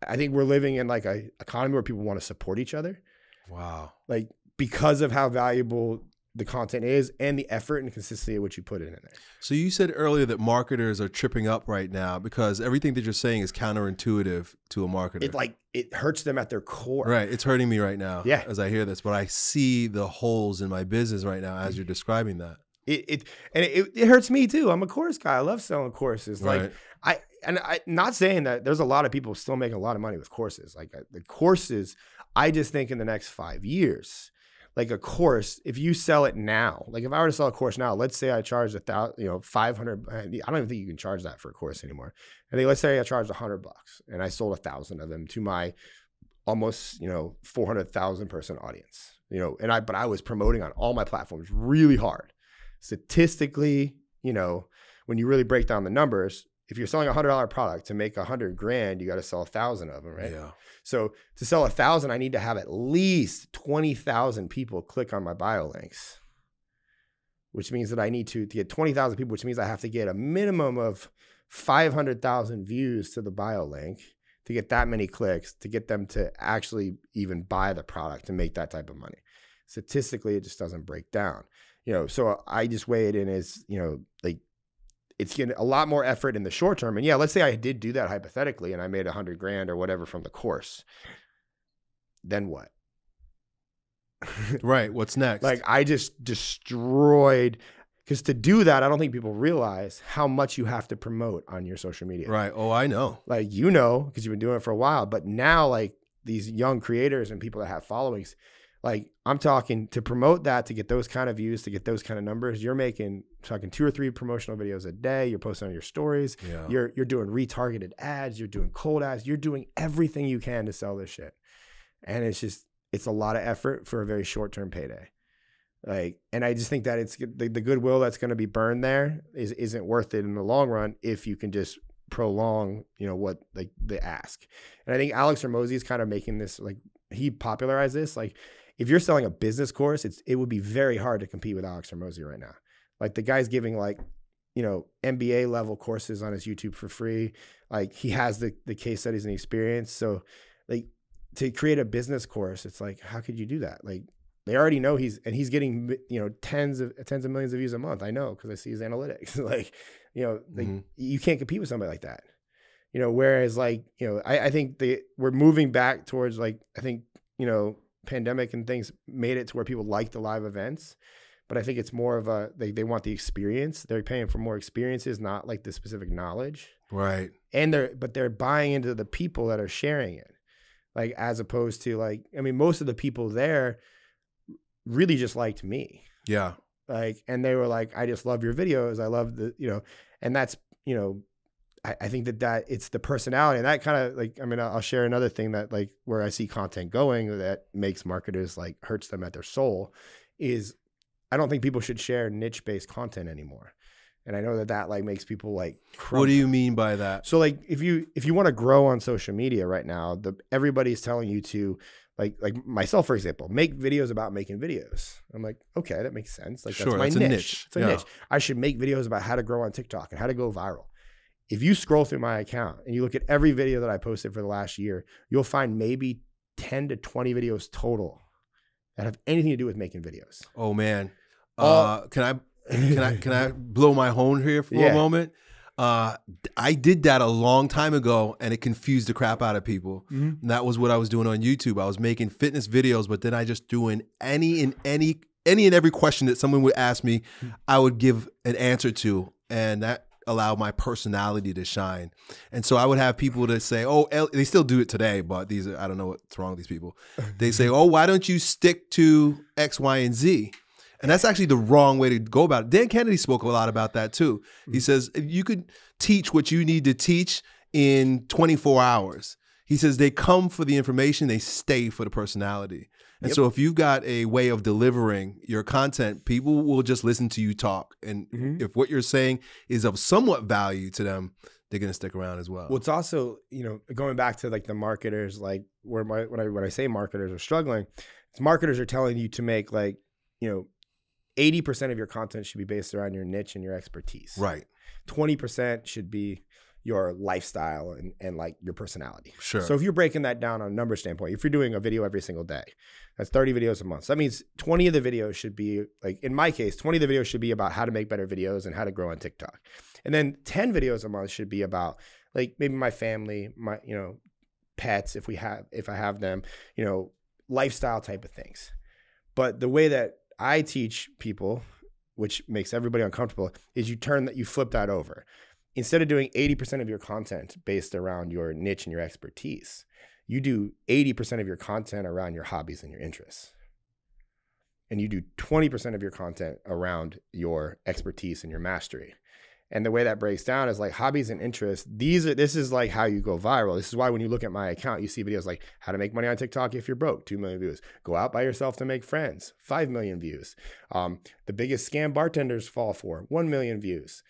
I think we're living in like a economy where people want to support each other. Wow. Like because of how valuable the content is and the effort and consistency of which you put it in there. So you said earlier that marketers are tripping up right now because everything that you're saying is counterintuitive to a marketer. It like it hurts them at their core. Right. It's hurting me right now Yeah. as I hear this, but I see the holes in my business right now as mm. you're describing that. It, it and it, it hurts me too. I'm a course guy. I love selling courses. Like I and I not saying that there's a lot of people still making a lot of money with courses. Like the courses, I just think in the next five years, like a course, if you sell it now, like if I were to sell a course now, let's say I charge a thousand, you know, five hundred. I don't even think you can charge that for a course anymore. I think let's say I charged a hundred bucks and I sold a thousand of them to my almost you know four hundred thousand person audience. You know, and I but I was promoting on all my platforms really hard. Statistically, you know, when you really break down the numbers, if you're selling a hundred dollar product to make a hundred grand, you got to sell a thousand of them, right? Yeah. So to sell a thousand, I need to have at least twenty thousand people click on my bio links, which means that I need to, to get twenty thousand people, which means I have to get a minimum of five hundred thousand views to the bio link to get that many clicks to get them to actually even buy the product and make that type of money. Statistically, it just doesn't break down. You know, so I just weigh it in as you know, like it's getting a lot more effort in the short term. And yeah, let's say I did do that hypothetically and I made a hundred grand or whatever from the course. Then what? Right. What's next? Like I just destroyed because to do that, I don't think people realize how much you have to promote on your social media. right. Oh, I know. Like you know, because you've been doing it for a while, but now like these young creators and people that have followings, like I'm talking to promote that to get those kind of views, to get those kind of numbers, you're making talking two or three promotional videos a day, you're posting on your stories, Yeah. you're you're doing retargeted ads, you're doing cold ads, you're doing everything you can to sell this shit. And it's just it's a lot of effort for a very short-term payday. Like and I just think that it's the, the goodwill that's going to be burned there is isn't worth it in the long run if you can just prolong, you know, what like the ask. And I think Alex Hormozi is kind of making this like he popularized this like if you're selling a business course, it's it would be very hard to compete with Alex Hormozi right now. Like the guy's giving like you know MBA level courses on his YouTube for free. Like he has the the case studies and the experience. So like to create a business course, it's like how could you do that? Like they already know he's and he's getting you know tens of tens of millions of views a month. I know because I see his analytics. like you know like Mhm. you can't compete with somebody like that. You know, whereas like you know I, I think the we're moving back towards like I think you know pandemic and things made it to where people like the live events but i think it's more of a they, they want the experience. They're paying for more experiences not like the specific knowledge. Right. and they're but they're buying into the people that are sharing it. Like as opposed to like i mean most of the people there really just liked me. Yeah. like and they were like i just love your videos. I love the you know and that's you know i, I think that that it's the personality and that kind of like i mean i'll share another thing that like where i see content going that makes marketers like hurts them at their soul is i don't think people should share niche based content anymore and i know that that like makes people like What do you mean by that? So like if you if you want to grow on social media right now, the everybody's telling you to like like myself for example, make videos about making videos. I'm like, okay, that makes sense. Like Sure, that's my that's a niche. niche. It's a Yeah. niche. I should make videos about how to grow on TikTok and how to go viral. If you scroll through my account and you look at every video that I posted for the last year, you'll find maybe 10 to 20 videos total that have anything to do with making videos. Oh man. All- Uh, can I can I can I blow my horn here for Yeah. a moment? Uh, I did that a long time ago, and it confused the crap out of people. Mhm. And that was what I was doing on YouTube. I was making fitness videos, but then I just doing any and any any and every question that someone would ask me, Hmm. I would give an answer to, and that allow my personality to shine. And so I would have people to say, "Oh, L-, they still do it today, but these I don't know what's wrong with these people." They say, "Oh, why don't you stick to X, Y, and Z?" And that's actually the wrong way to go about it. Dan Kennedy spoke a lot about that too. He mm. says you could teach what you need to teach in 24 hours. He says they come for the information, they stay for the personality. And Yep. so if you've got a way of delivering your content, people will just listen to you talk. And Mhm. if what you're saying is of somewhat value to them, they're going to stick around as well. Well, it's also you know going back to like the marketers, like where my when I when I say marketers are struggling, it's marketers are telling you to make like you know eighty percent of your content should be based around your niche and your expertise. right. Twenty percent should be your lifestyle and and like your personality. Sure. So if you're breaking that down on a number standpoint, if you're doing a video every single day, that's 30 videos a month. So that means 20 of the videos should be like in my case, 20 of the videos should be about how to make better videos and how to grow on TikTok. And then 10 videos a month should be about like maybe my family, my you know, pets if we have if I have them, you know, lifestyle type of things. But the way that I teach people, which makes everybody uncomfortable, is you turn that you flip that over. Instead of doing 80% of your content based around your niche and your expertise, you do 80% of your content around your hobbies and your interests. And you do 20% of your content around your expertise and your mastery. And the way that breaks down is like hobbies and interests. These are this is like how you go viral. This is why when you look at my account, you see videos like how to make money on TikTok if you're broke, two million views. Go out by yourself to make friends, five million views. Um, the biggest scam bartenders fall for, one million views.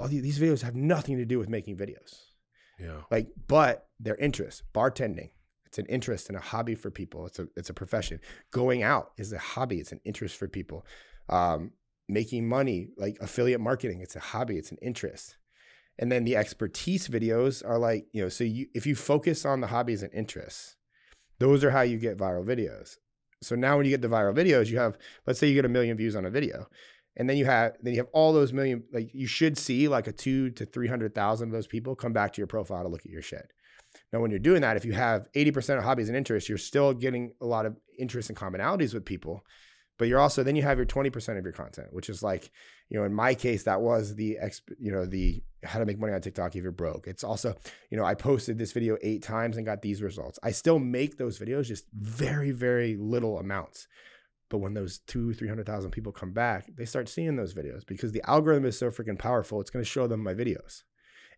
All these videos have nothing to do with making videos. Yeah. Like, but their interest, bartending, it's an interest and a hobby for people. It's a it's a profession. Going out is a hobby. It's an interest for people. Um, making money, like affiliate marketing, it's a hobby. It's an interest. And then the expertise videos are like, you know, so you if you focus on the hobbies and interests, those are how you get viral videos. So now when you get the viral videos, you have, let's say you get a million views on a video. And then you have then you have all those million like you should see like a two to three hundred thousand of those people come back to your profile to look at your shit. Now, when you're doing that, if you have 80% of hobbies and interests, you're still getting a lot of interests and commonalities with people. But you're also then you have your 20% of your content, which is like, you know, in my case, that was the exp, you know, the how to make money on TikTok if you're broke. It's also, you know, I posted this video eight times and got these results. I still make those videos, just very, very little amounts. But when those two, 300,000 people come back, they start seeing those videos because the algorithm is so freaking powerful. It's going to show them my videos.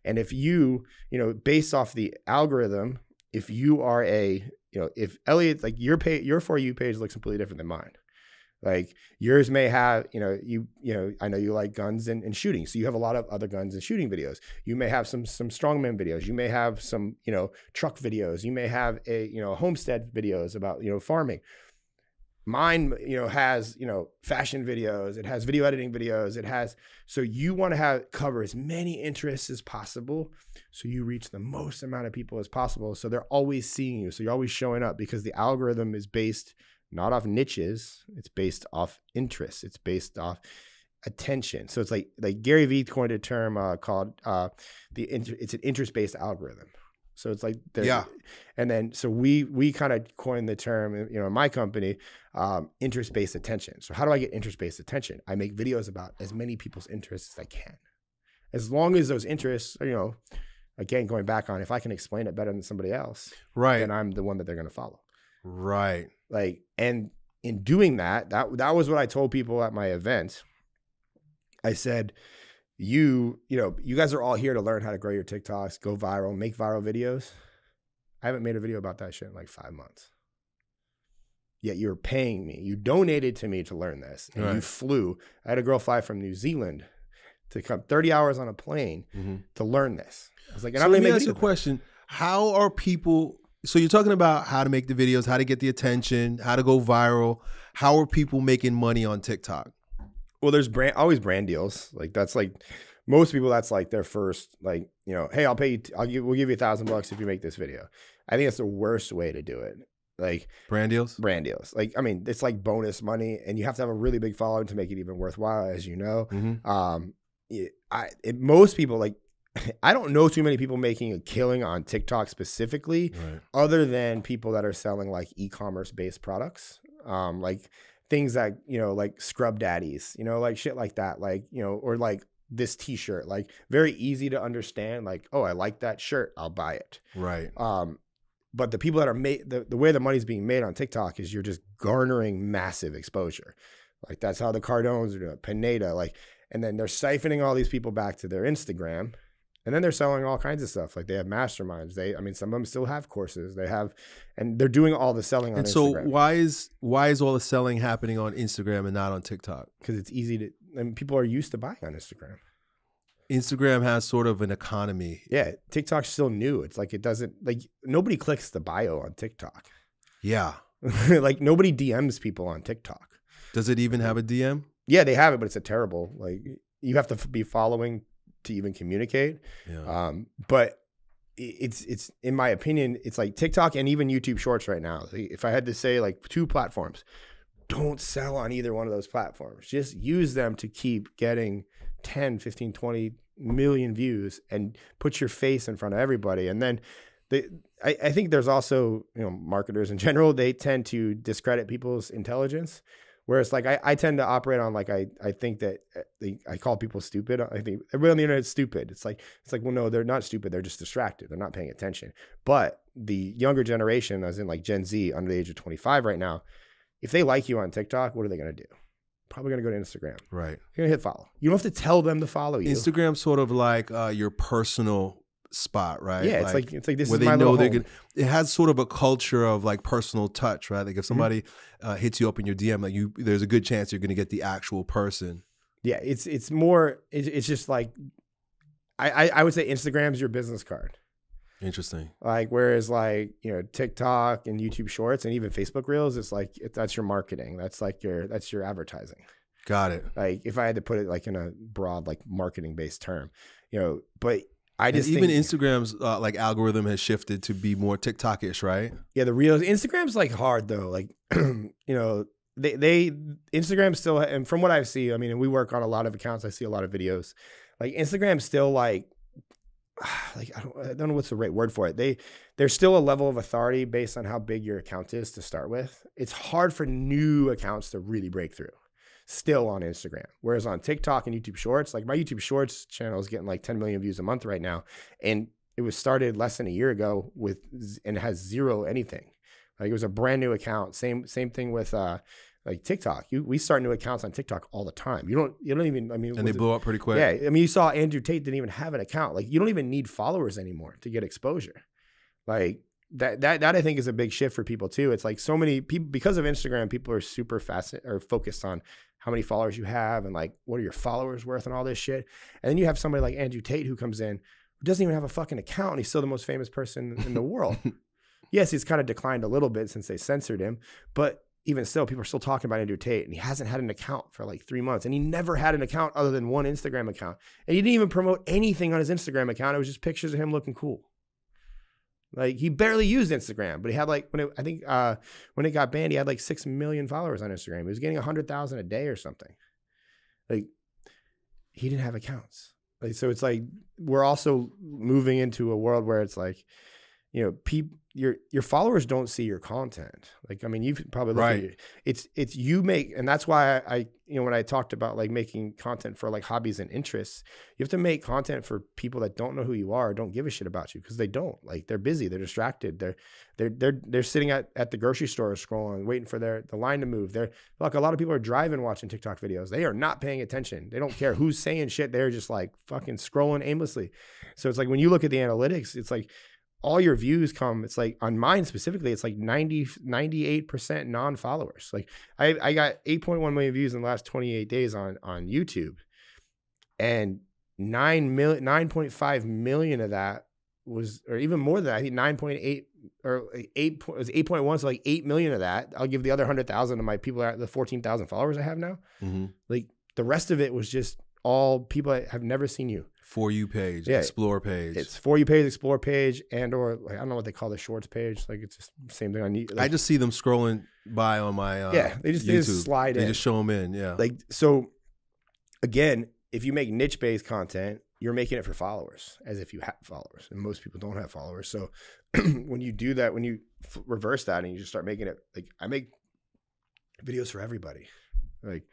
And if you, you know, based off the algorithm, if you are a, you know, if Elliot, like your page, your For You page looks completely different than mine. Like yours may have, you know, you, you know, I know you like guns and, and shooting. So you have a lot of other guns and shooting videos. You may have some, some strongman videos. You may have some, you know, truck videos. You may have a, you know, homestead videos about, you know, farming mine you know has you know fashion videos it has video editing videos it has so you want to have cover as many interests as possible so you reach the most amount of people as possible so they're always seeing you so you're always showing up because the algorithm is based not off niches it's based off interests it's based off attention so it's like like gary vee coined a term uh, called uh, the inter- it's an interest based algorithm so it's like Yeah. and then so we we kind of coined the term you know in my company um, interest based attention. So how do i get interest based attention? I make videos about as many people's interests as i can. As long as those interests you know again going back on if i can explain it better than somebody else Right. then i'm the one that they're going to follow. Right. like and in doing that that that was what i told people at my event. I said you you know you guys are all here to learn how to grow your tiktoks go viral make viral videos. I haven't made a video about that shit in like five months yet you're paying me you donated to me to learn this and you flew i had a girl fly from new zealand to come 30 hours on a plane Mhm. to learn this i was like and So i'm let me ask you a question. How are people? So you're talking about how to make the videos, how to get the attention, how to go viral. How are people making money on TikTok? well there's brand always brand deals like that's like most people that's like their first like you know hey i'll pay you t- i'll give we'll give you a thousand bucks if you make this video i think that's the worst way to do it like Brand deals. brand deals like i mean it's like bonus money and you have to have a really big following to make it even worthwhile as you know Mm-hmm. um it, i it, most people like i don't know too many people making a killing on tiktok specifically Right. other than people that are selling like e-commerce based products um like things that you know like scrub daddies you know like shit like that like you know or like this t-shirt like very easy to understand like oh i like that shirt i'll buy it Right. um but the people that are made the, the way the money's being made on tiktok is you're just garnering massive exposure. Like that's how the cardones are doing it, pineda like and then they're siphoning all these people back to their instagram and then they're selling all kinds of stuff. Like they have masterminds. They i mean some of them still have courses. They have and they're doing all the selling on And so instagram. why is why is all the selling happening on Instagram and not on TikTok? because it's easy to and people are used to buying on instagram Instagram has sort of an economy. Yeah, TikTok's still new. It's like it doesn't like nobody clicks the bio on TikTok. Yeah. like nobody DMs people on TikTok. Does it even have a DM? Yeah, they have it, but it's a terrible. Like you have to f- be following to even communicate. Yeah. Um, but it's it's in my opinion, it's like TikTok and even YouTube Shorts right now. If I had to say like two platforms, don't sell on either one of those platforms. Just use them to keep getting 10, 15, 20 million views and put your face in front of everybody. And then they, I, I think there's also, you know, marketers in general, they tend to discredit people's intelligence. Whereas like I, I tend to operate on like I, I think that uh, they, I call people stupid. I think everybody on the internet is stupid. It's like it's like well no they're not stupid. They're just distracted. They're not paying attention. But the younger generation, as in like Gen Z under the age of 25 right now, if they like you on TikTok, what are they going to do? Probably going to go to Instagram. right. You're going to hit follow. You don't have to tell them to follow you. Instagram's sort of like uh, your personal spot, right? yeah, it's like, it's like this where is they my know home. good. It has sort of a culture of like personal touch, right? Like if somebody uh, hits you up in your DM, like you, there's a good chance you're going to get the actual person. Yeah, it's it's more. It's, it's just like I, I I would say Instagram's your business card. Interesting. Like whereas like you know TikTok and YouTube Shorts and even Facebook Reels, it's like it, that's your marketing. That's like your that's your advertising. Got it. Like if I had to put it like in a broad like marketing based term, you know. But I And just even think, Instagram's uh, like algorithm has shifted to be more TikTok-ish, right? yeah, the reels. Instagram's like hard though. Like you know they they Instagram still and from what I see, I mean, we work on a lot of accounts. I see a lot of videos. Like Instagram's still like like I don't, I don't know what's the right word for it. They there's still a level of authority based on how big your account is to start with. It's hard for new accounts to really break through. Still on Instagram, whereas on TikTok and YouTube Shorts, like my YouTube Shorts channel is getting like 10 million views a month right now, and it was started less than a year ago with and has zero anything. Like it was a brand new account. Same same thing with uh like TikTok. You we start new accounts on TikTok all the time. You don't you don't even I mean And they was it- blow up pretty quick. yeah, I mean, you saw Andrew Tate didn't even have an account. Like, you don't even need followers anymore to get exposure. Like that, that, that I think is a big shift for people too. It's like so many people because of Instagram, people are super fast or focused on how many followers you have and like what are your followers worth and all this shit. And then you have somebody like Andrew Tate who comes in who doesn't even have a fucking account and he's still the most famous person in the world. yes, he's kind of declined a little bit since they censored him, but even still, people are still talking about Andrew Tate, and he hasn't had an account for like three months, and he never had an account other than one Instagram account, and he didn't even promote anything on his Instagram account. It was just pictures of him looking cool. Like he barely used Instagram, but he had like when it, I think uh, when it got banned, he had like six million followers on Instagram. He was getting hundred thousand a day or something. Like he didn't have accounts. Like so, it's like we're also moving into a world where it's like, you know, people your your followers don't see your content. Like I mean, you've probably looked Right. at it. It's it's you make, and that's why I, I you know when I talked about like making content for like hobbies and interests, you have to make content for people that don't know who you are, don't give a shit about you because they don't. Like they're busy, they're distracted, they're they're they're they're sitting at, at the grocery store scrolling, waiting for their the line to move. They're like a lot of people are driving watching TikTok videos. They are not paying attention. They don't care who's saying shit. They're just like fucking scrolling aimlessly. So it's like when you look at the analytics, it's like all your views come it's like on mine specifically it's like 90 98% non-followers. Like i i got 8.1 million views in the last 28 days on on youtube and 9 million 9.5 million of that was or even more than that i think 9.8 or like 8 it was 8.1 so like 8 million of that. I'll give the other 100,000 of my people that the 14,000 followers i have now. Hmm like the rest of it was just all people that have never seen you For you page, Yeah. explore page. it's for you page, explore page, and or like, I don't know what they call the shorts page. Like it's just the same thing on you. I just see them scrolling by on my uh, yeah, they just, they YouTube. just slide They in. just show them in. Yeah. like so. Again, if you make niche based content, you're making it for followers, as if you have followers, and most people don't have followers. So when you do that, when you f- reverse that, and you just start making it like I make videos for everybody, like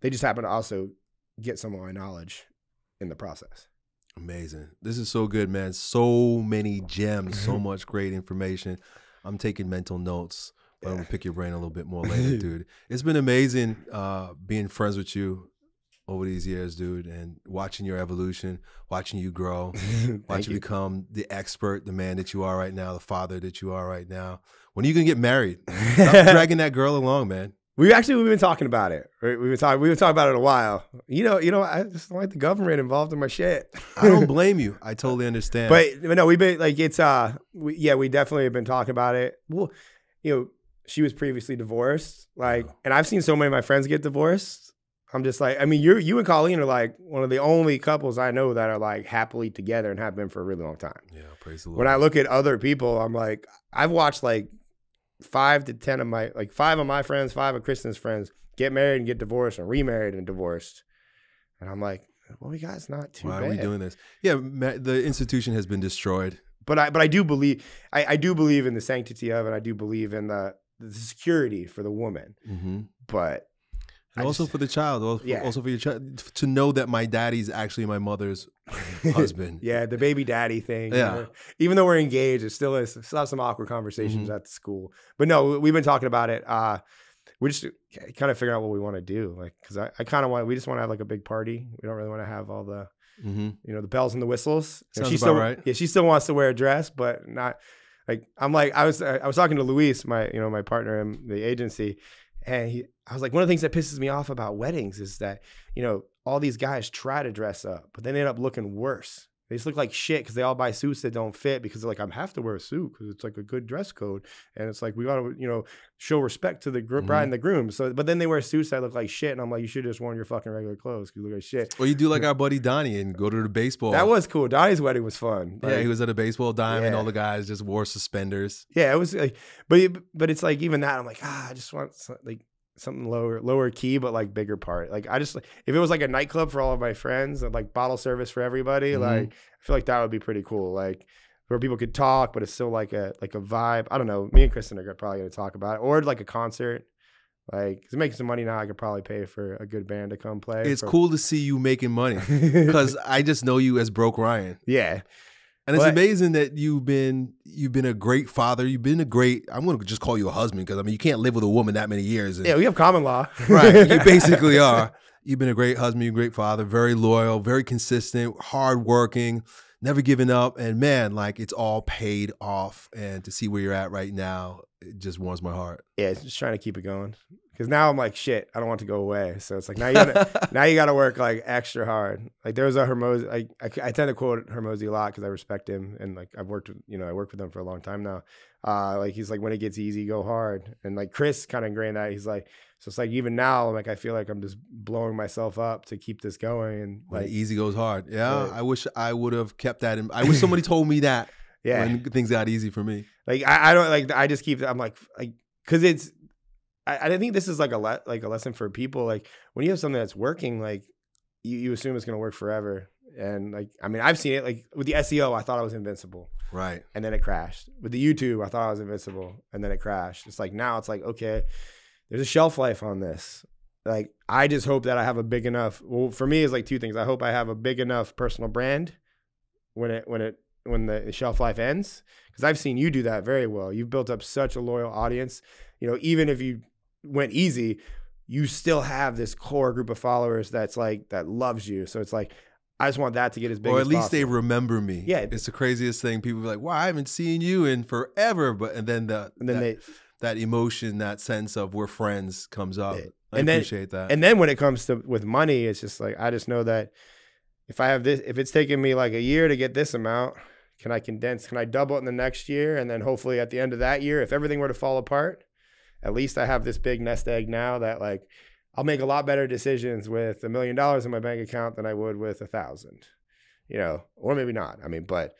they just happen to also get some of my knowledge in the process. Amazing. This is so good, man. So many gems, so much great information. I'm taking mental notes, but I'm gonna pick your brain a little bit more later, dude. It's been amazing uh, being friends with you over these years, dude, and watching your evolution, watching you grow, watching you you. become the expert, the man that you are right now, the father that you are right now. When are you gonna get married? Stop dragging that girl along, man. We actually we've been talking about it. Right? We've been talking. We've been talking about it a while. You know. You know. I just don't like the government involved in my shit. I don't blame you. I totally understand. But, but no, we've been like it's uh we, yeah, we definitely have been talking about it. Well, you know, she was previously divorced. Like and I've seen so many of my friends get divorced. I'm just like I mean, you you and Colleen are like one of the only couples I know that are like happily together and have been for a really long time. yeah, praise the Lord. When I look at other people, I'm like I've watched like 5 to 10 of my like 5 of my friends, 5 of Kristen's friends get married and get divorced and remarried and divorced. And I'm like, well, you guys not too Why bad. are we doing this? Yeah, the institution has been destroyed. but I but I do believe I, I do believe in the sanctity of it. I do believe in the the security for the woman. hmm But And I also just- for the child, also, Yeah. also for your child to know that my daddy's actually my mother's husband. yeah, the baby daddy thing. Yeah. you know, even though we're engaged, it still is still have some awkward conversations Mm-hmm. at the school. But no, we've been talking about it. Uh we just kind of figure out what we want to do. Like, cause I, I kind of want, we just want to have like a big party. We don't really want to have all the, hmm you know, the bells and the whistles. Sounds she about still, right. Yeah, she still wants to wear a dress, but not like I'm like I was I was talking to Luis, my you know my partner in the agency, and he I was like one of the things that pisses me off about weddings is that you know all these guys try to dress up, but then they end up looking worse. They just look like shit because they all buy suits that don't fit because they're like, I have to wear a suit because it's like a good dress code. And it's like, we got to, you know, show respect to the gr- bride Mhm. and the groom. So, but then they wear suits that look like shit. And I'm like, you should just worn your fucking regular clothes because you look like shit. Or you do like our buddy Donnie and go to the baseball. That was cool. Donnie's wedding was fun. yeah, he was at a baseball diamond. Yeah. All the guys just wore suspenders. Yeah, it was like, but it- but it's like even that I'm like ah, I just want some, like something lower lower key, but like bigger part. Like I just if it was like a nightclub for all of my friends, and like bottle service for everybody, Mhm. like I feel like that would be pretty cool. Like where people could talk, but it's still like a like a vibe. I don't know. Me and Kristen are probably gonna talk about it, or like a concert. Like, cause making some money now, I could probably pay for a good band to come play. It's cool to see you making money because I just know you as Broke Ryan. yeah, And it's But- amazing that you've been you've been a great father. You've been a great. I'm going to just call you a husband because I mean you can't live with a woman that many years. and- yeah, we have common law, right. You basically are. You've been a great husband, you're a great father, very loyal, very consistent, hardworking, never giving up, and man, like it's all paid off. And to see where you're at right now, it just warms my heart. yeah, just trying to keep it going. Because now I'm like, shit, I don't want to go away. So it's like now you gotta now you got to work like extra hard. Like there was a Hormozi. I, I I tend to quote Hormozi a lot because I respect him and like I've worked with you know I worked with him for a long time now. Uh, like he's like when it gets easy, go hard. And like Chris kind of ingrained that. He's like so it's like even now like I feel like I'm just blowing myself up to keep this going and When like easy goes hard. Yeah, Right. I wish I would have kept that. in I wish somebody told me that yeah. when things got easy for me. Like I, I don't like I just keep I'm like like because it's I, I think this is like a le- like a lesson for people like when you have something that's working like you, you assume it's gonna work forever. And like I mean I've seen it like with the SEO I thought I was invincible. Right. and then it crashed. With the YouTube I thought I was invincible and then it crashed. It's like now it's like okay there's a shelf life on this. Like I just hope that I have a big enough well for me it's like two things. I hope I have a big enough personal brand when it when it when the shelf life ends. Because I've seen you do that very well. You've built up such a loyal audience. You know, even if you went easy, you still have this core group of followers that's like that loves you. So it's like I just want that to get as big or at least they remember me. Yeah. it's the craziest thing. People be like, "Wow, I haven't seen you in forever," but and then the and then that, they that emotion, that sense of we're friends comes up. Yeah. I And then- appreciate that. and then when it comes to with money, it's just like I just know that if I have this, if it's taking me like a year to get this amount, can I condense? Can I double it in the next year? And then hopefully at the end of that year, if everything were to fall apart, at least I have this big nest egg now that like I'll make a lot better decisions with a million dollars in my bank account than I would with a thousand, you know, or maybe not. I mean, but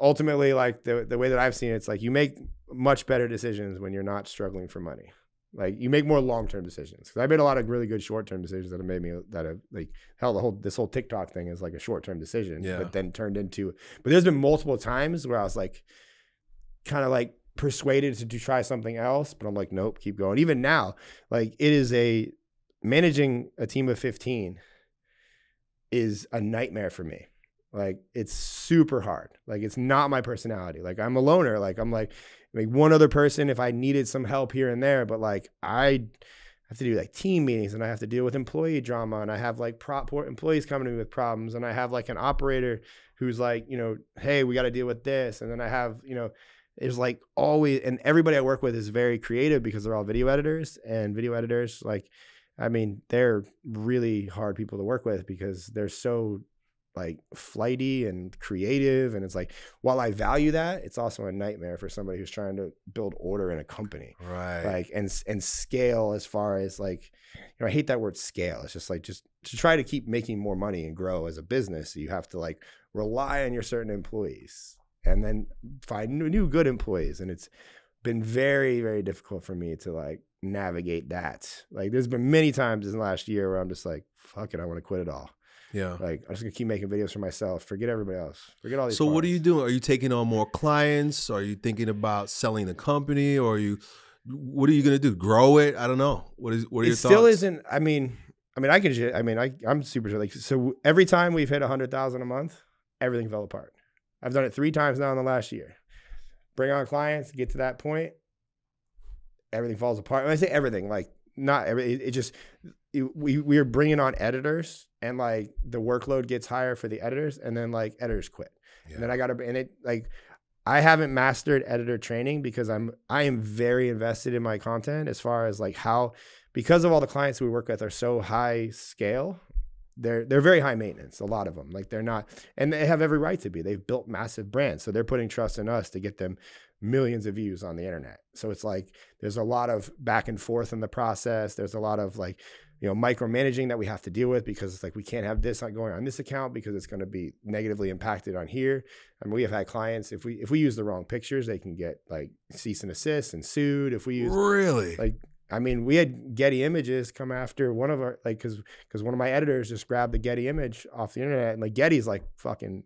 ultimately, like the the way that I've seen it, it's like you make much better decisions when you're not struggling for money. Like you make more long term decisions. Because I made a lot of really good short term decisions that have made me that have like hell the whole this whole TikTok thing is like a short term decision, Yeah. but then turned into. But there's been multiple times where I was like, kind of like persuaded to, to try something else, but I'm like, nope, keep going. Even now, like it is a managing a team of 15 is a nightmare for me. Like it's super hard. Like it's not my personality. Like I'm a loner. Like I'm like like one other person if I needed some help here and there, but like I have to do like team meetings and I have to deal with employee drama and I have like prop employees coming to me with problems and I have like an operator who's like, you know, hey, we got to deal with this and then I have, you know, it's like always and everybody I work with is very creative because they're all video editors and video editors like I mean, they're really hard people to work with because they're so like flighty and creative and it's like while i value that it's also a nightmare for somebody who's trying to build order in a company. Right. Like and and scale as far as like you know i hate that word scale. It's just like just to try to keep making more money and grow as a business you have to like rely on your certain employees and then find new, new good employees and it's been very very difficult for me to like navigate that like there's been many times in the last year where i'm just like fuck it i want to quit it all yeah. Like I'm just gonna keep making videos for myself. Forget everybody else. Forget all these. So clients. what are you doing? Are you taking on more clients? Are you thinking about selling the company? Or are you what are you gonna do? Grow it? I don't know. What is what are it your still thoughts? isn't. I mean, I mean, I can. I mean, I I'm super sure like. So every time we've hit a hundred thousand a month, everything fell apart. I've done it three times now in the last year. Bring on clients, get to that point, everything falls apart. When I say everything, like not every. It, it just it, we we are bringing on editors, and like the workload gets higher for the editors, and then like editors quit. Yeah. And then I got to, and it like, I haven't mastered editor training because I'm, I am very invested in my content as far as like how, because of all the clients we work with are so high scale, they're, they're very high maintenance, a lot of them. Like they're not, and they have every right to be. They've built massive brands. So they're putting trust in us to get them millions of views on the internet. So it's like, there's a lot of back and forth in the process. There's a lot of like, you know micromanaging that we have to deal with because it's like we can't have this going on this account because it's going to be negatively impacted on here I mean, we have had clients if we if we use the wrong pictures they can get like cease and desist and sued if we use really like I mean we had Getty Images come after one of our like because because one of my editors just grabbed the Getty image off the internet and like Getty's like fucking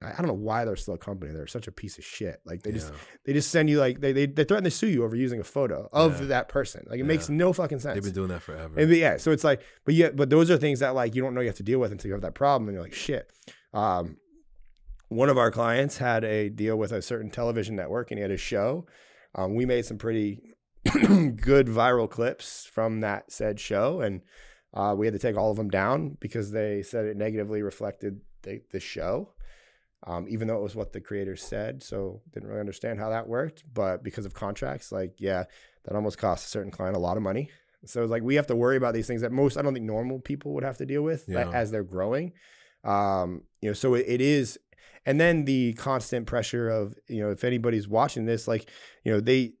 I don't know why they're still a company. They're such a piece of shit. Like they just they just send you like they they, they threaten to sue you over using a photo of Yeah. that person. Like it Yeah. makes no fucking sense. they've been doing that forever. And, yeah, so it's like, but yeah, but those are things that like you don't know you have to deal with until you have that problem, and you're like, shit. Um, one of our clients had a deal with a certain television network, and he had a show. Um, we made some pretty good viral clips from that said show, and uh, we had to take all of them down because they said it negatively reflected the, the show. Um, even though it was what the creators said, so didn't really understand how that worked. But because of contracts, like yeah, that almost cost a certain client a lot of money. So it's like we have to worry about these things that most I don't think normal people would have to deal with like, Yeah. as they're growing. Um, you know, so it, it is, and then the constant pressure of you know if anybody's watching this, like you know they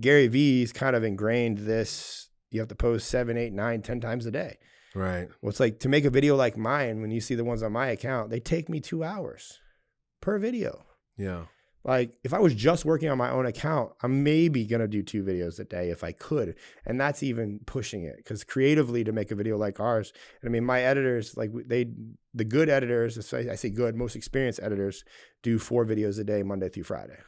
Gary Vee's kind of ingrained this. You have to post seven, eight, nine, ten times a day. right. Well, it's like to make a video like mine. When you see the ones on my account, they take me two hours per video. Yeah. Like if I was just working on my own account, I'm maybe gonna do two videos a day if I could, and that's even pushing it because creatively to make a video like ours, and I mean my editors like they the good editors, I say good, most experienced editors do four videos a day Monday through Friday.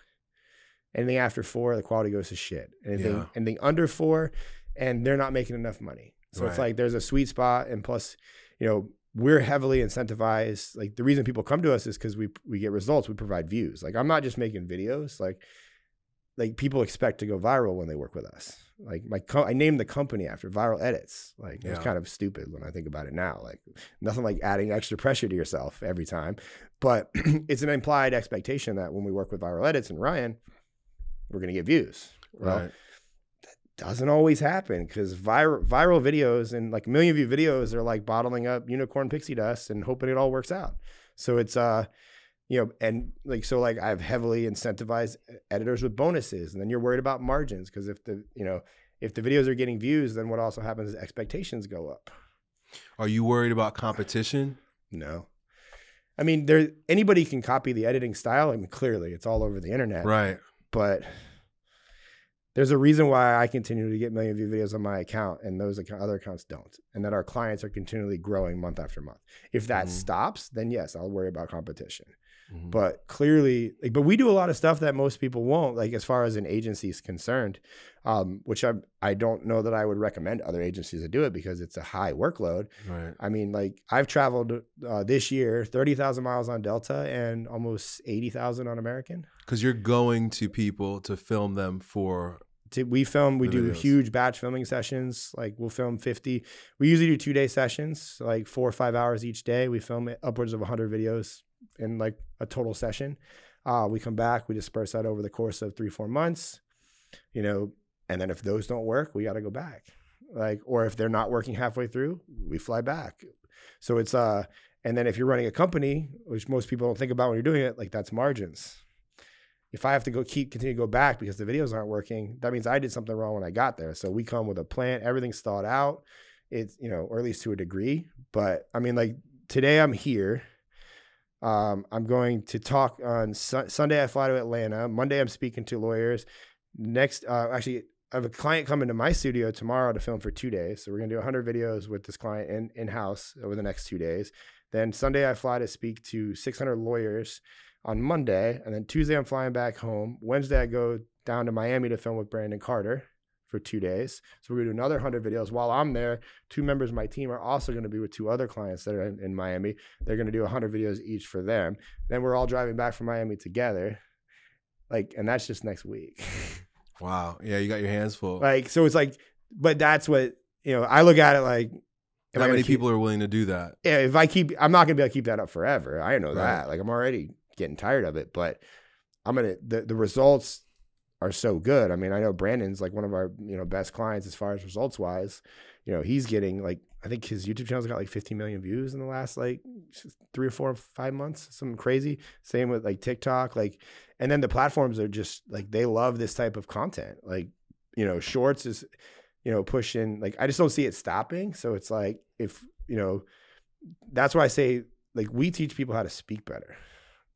Anything after four, the quality goes to shit. Anything Yeah. anything under four, and they're not making enough money. So it's like there's a sweet spot, and plus, you know, we're heavily incentivized. Like the reason people come to us is because we we get results. We provide views. Like I'm not just making videos. Like like people expect to go viral when they work with us. Like my co- I named the company after Viral Edits. Like it's kind of stupid when I think about it now. Like nothing like adding extra pressure to yourself every time, but it's an implied expectation that when we work with Viral Edits and Ryan, we're gonna get views. Well, right. That doesn't always happen because viral viral videos and like million view videos are like bottling up unicorn pixie dust and hoping it all works out. So it's uh you know and like so like I've heavily incentivized editors with bonuses and then you're worried about margins because if the you know if the videos are getting views then what also happens is expectations go up. Are you worried about competition? No. I mean there anybody can copy the editing style I mean clearly it's all over the internet. Right. But there's a reason why I continue to get million view videos on my account and those account, other accounts don't, and that our clients are continually growing month after month. If that Mhm. stops, then yes, I'll worry about competition. Mhm. but clearly like, but we do a lot of stuff that most people won't like as far as an agency is concerned um, which I, I don't know that i would recommend other agencies to do it because it's a high workload. Right. i mean like i've traveled uh, this year 30000 miles on delta and almost 80000 on american. Because you're going to people to film them for we film we do huge batch filming sessions. Like we'll film 50 we usually do two day sessions like four or five hours each day. We film upwards of 100 videos in like a total session uh, we come back we disperse that over the course of three four months you know and then if those don't work we got to go back like or if they're not working halfway through we fly back so it's uh and then if you're running a company which most people don't think about when you're doing it like that's margins if I have to go keep continue to go back because the videos aren't working, that means I did something wrong when I got there. So we come with a plan, everything's thought out. It's you know, or at least to a degree. But I mean, like today I'm here. Um, I'm going to talk on Su- Sunday. I fly to Atlanta. Monday I'm speaking to lawyers. Next, uh, actually, I have a client coming to my studio tomorrow to film for two days. So we're gonna do 100 videos with this client in in house over the next two days. Then Sunday I fly to speak to 600 lawyers on Monday, and then Tuesday I'm flying back home. Wednesday I go down to Miami to film with Brandon Carter for two days. So we're gonna do another hundred videos. While I'm there, two members of my team are also gonna be with two other clients that are in, in Miami. They're gonna do hundred videos each for them. Then we're all driving back from Miami together. Like, and that's just next week. wow. Yeah, you got your hands full. like, so it's like, but that's what you know. I look at it like. How many keep- people are willing to do that? yeah, if I keep, I'm not gonna be able to keep that up forever. I know Right. that. Like I'm already getting tired of it, but I'm gonna. The, the results are so good. I mean, I know Brandon's like one of our you know best clients as far as results wise. You know, he's getting like I think his YouTube channel's got like 15 million views in the last like three or four, five months, something crazy. Same with like TikTok, like, and then the platforms are just like they love this type of content. Like, you know, Shorts is, you know, pushing. Like, I just don't see it stopping. So it's like if you know, that's why I say like we teach people how to speak better.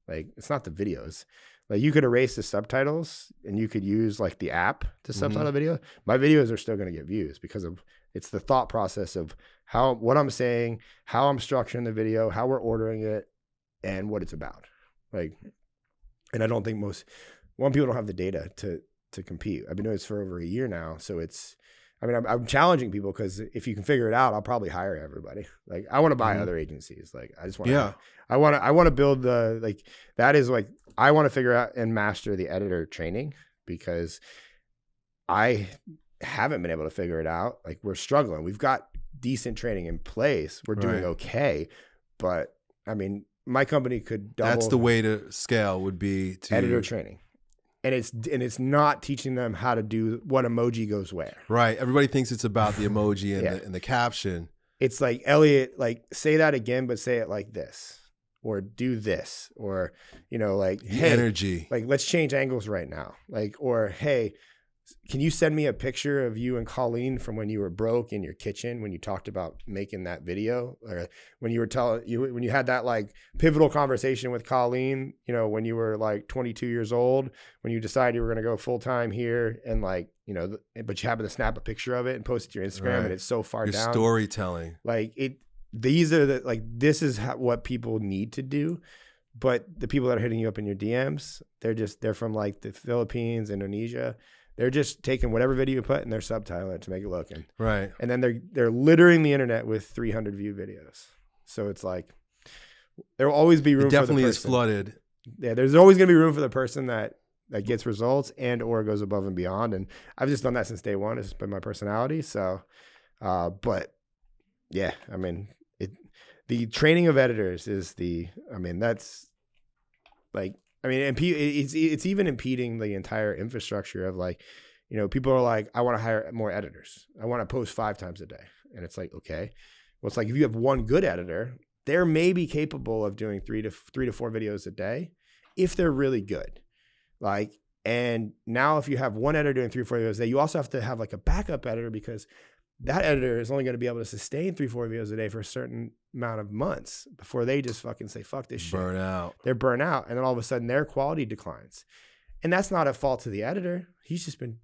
Like, it's not the videos. Like you could erase the subtitles and you could use like the app to subtitle mm-hmm. a video. My videos are still going to get views because of it's the thought process of how what I'm saying, how I'm structuring the video, how we're ordering it, and what it's about. Like, and I don't think most one people don't have the data to to compete. I've been doing this for over a year now, so it's. I mean, I'm, I'm challenging people because if you can figure it out, I'll probably hire everybody. Like, I want to buy Mhm. other agencies. Like, I just want. Yeah. I want to. I want to build the like. That is like. I want to figure out and master the editor training because I haven't been able to figure it out. Like we're struggling. We've got decent training in place. We're doing Right. okay, but I mean, my company could double That's the way to scale would be to editor training, and it's and it's not teaching them how to do what emoji goes where. Right. Everybody thinks it's about the emoji and, Yeah. the, and the caption. It's like Elliot, like say that again, but say it like this, or do this, or you know, like hey, energy. like let's change angles right now like or hey can you send me a picture of you and colleen from when you were broke in your kitchen when you talked about making that video or when you were telling you when you had that like pivotal conversation with colleen you know when you were like 22 years old when you decided you were going to go full-time here and like you know but you happen to snap a picture of it and post it to your instagram Right. and it's so far Your down storytelling. like it these are the like this is how, what people need to do but the people that are hitting you up in your dms they're just they're from like the philippines indonesia they're just taking whatever video you put and they're subtitling it to make it look. And, Right. and then they're they're littering the internet with 300 view videos. So it's like there will always be room It definitely is flooded. yeah there's always going to be room for the person that that gets results and or goes above and beyond. And i've just done that since day one. It's been my personality. So uh but yeah i mean it the training of editors is the i mean that's like i mean it's it's even impeding the entire infrastructure of like you know people are like i want to hire more editors. I want to post five times a day. And it's like okay. Well it's like if you have one good editor they're maybe capable of doing three to three to four videos a day if they're really good. Like and now if you have one editor doing three or four videos a day you also have to have like a backup editor because that editor is only going to be able to sustain three four videos a day for a certain amount of months before they just fucking say fuck this shit Burn out. they're burnt out and then all of a sudden their quality declines and that's not a fault to the editor he's just been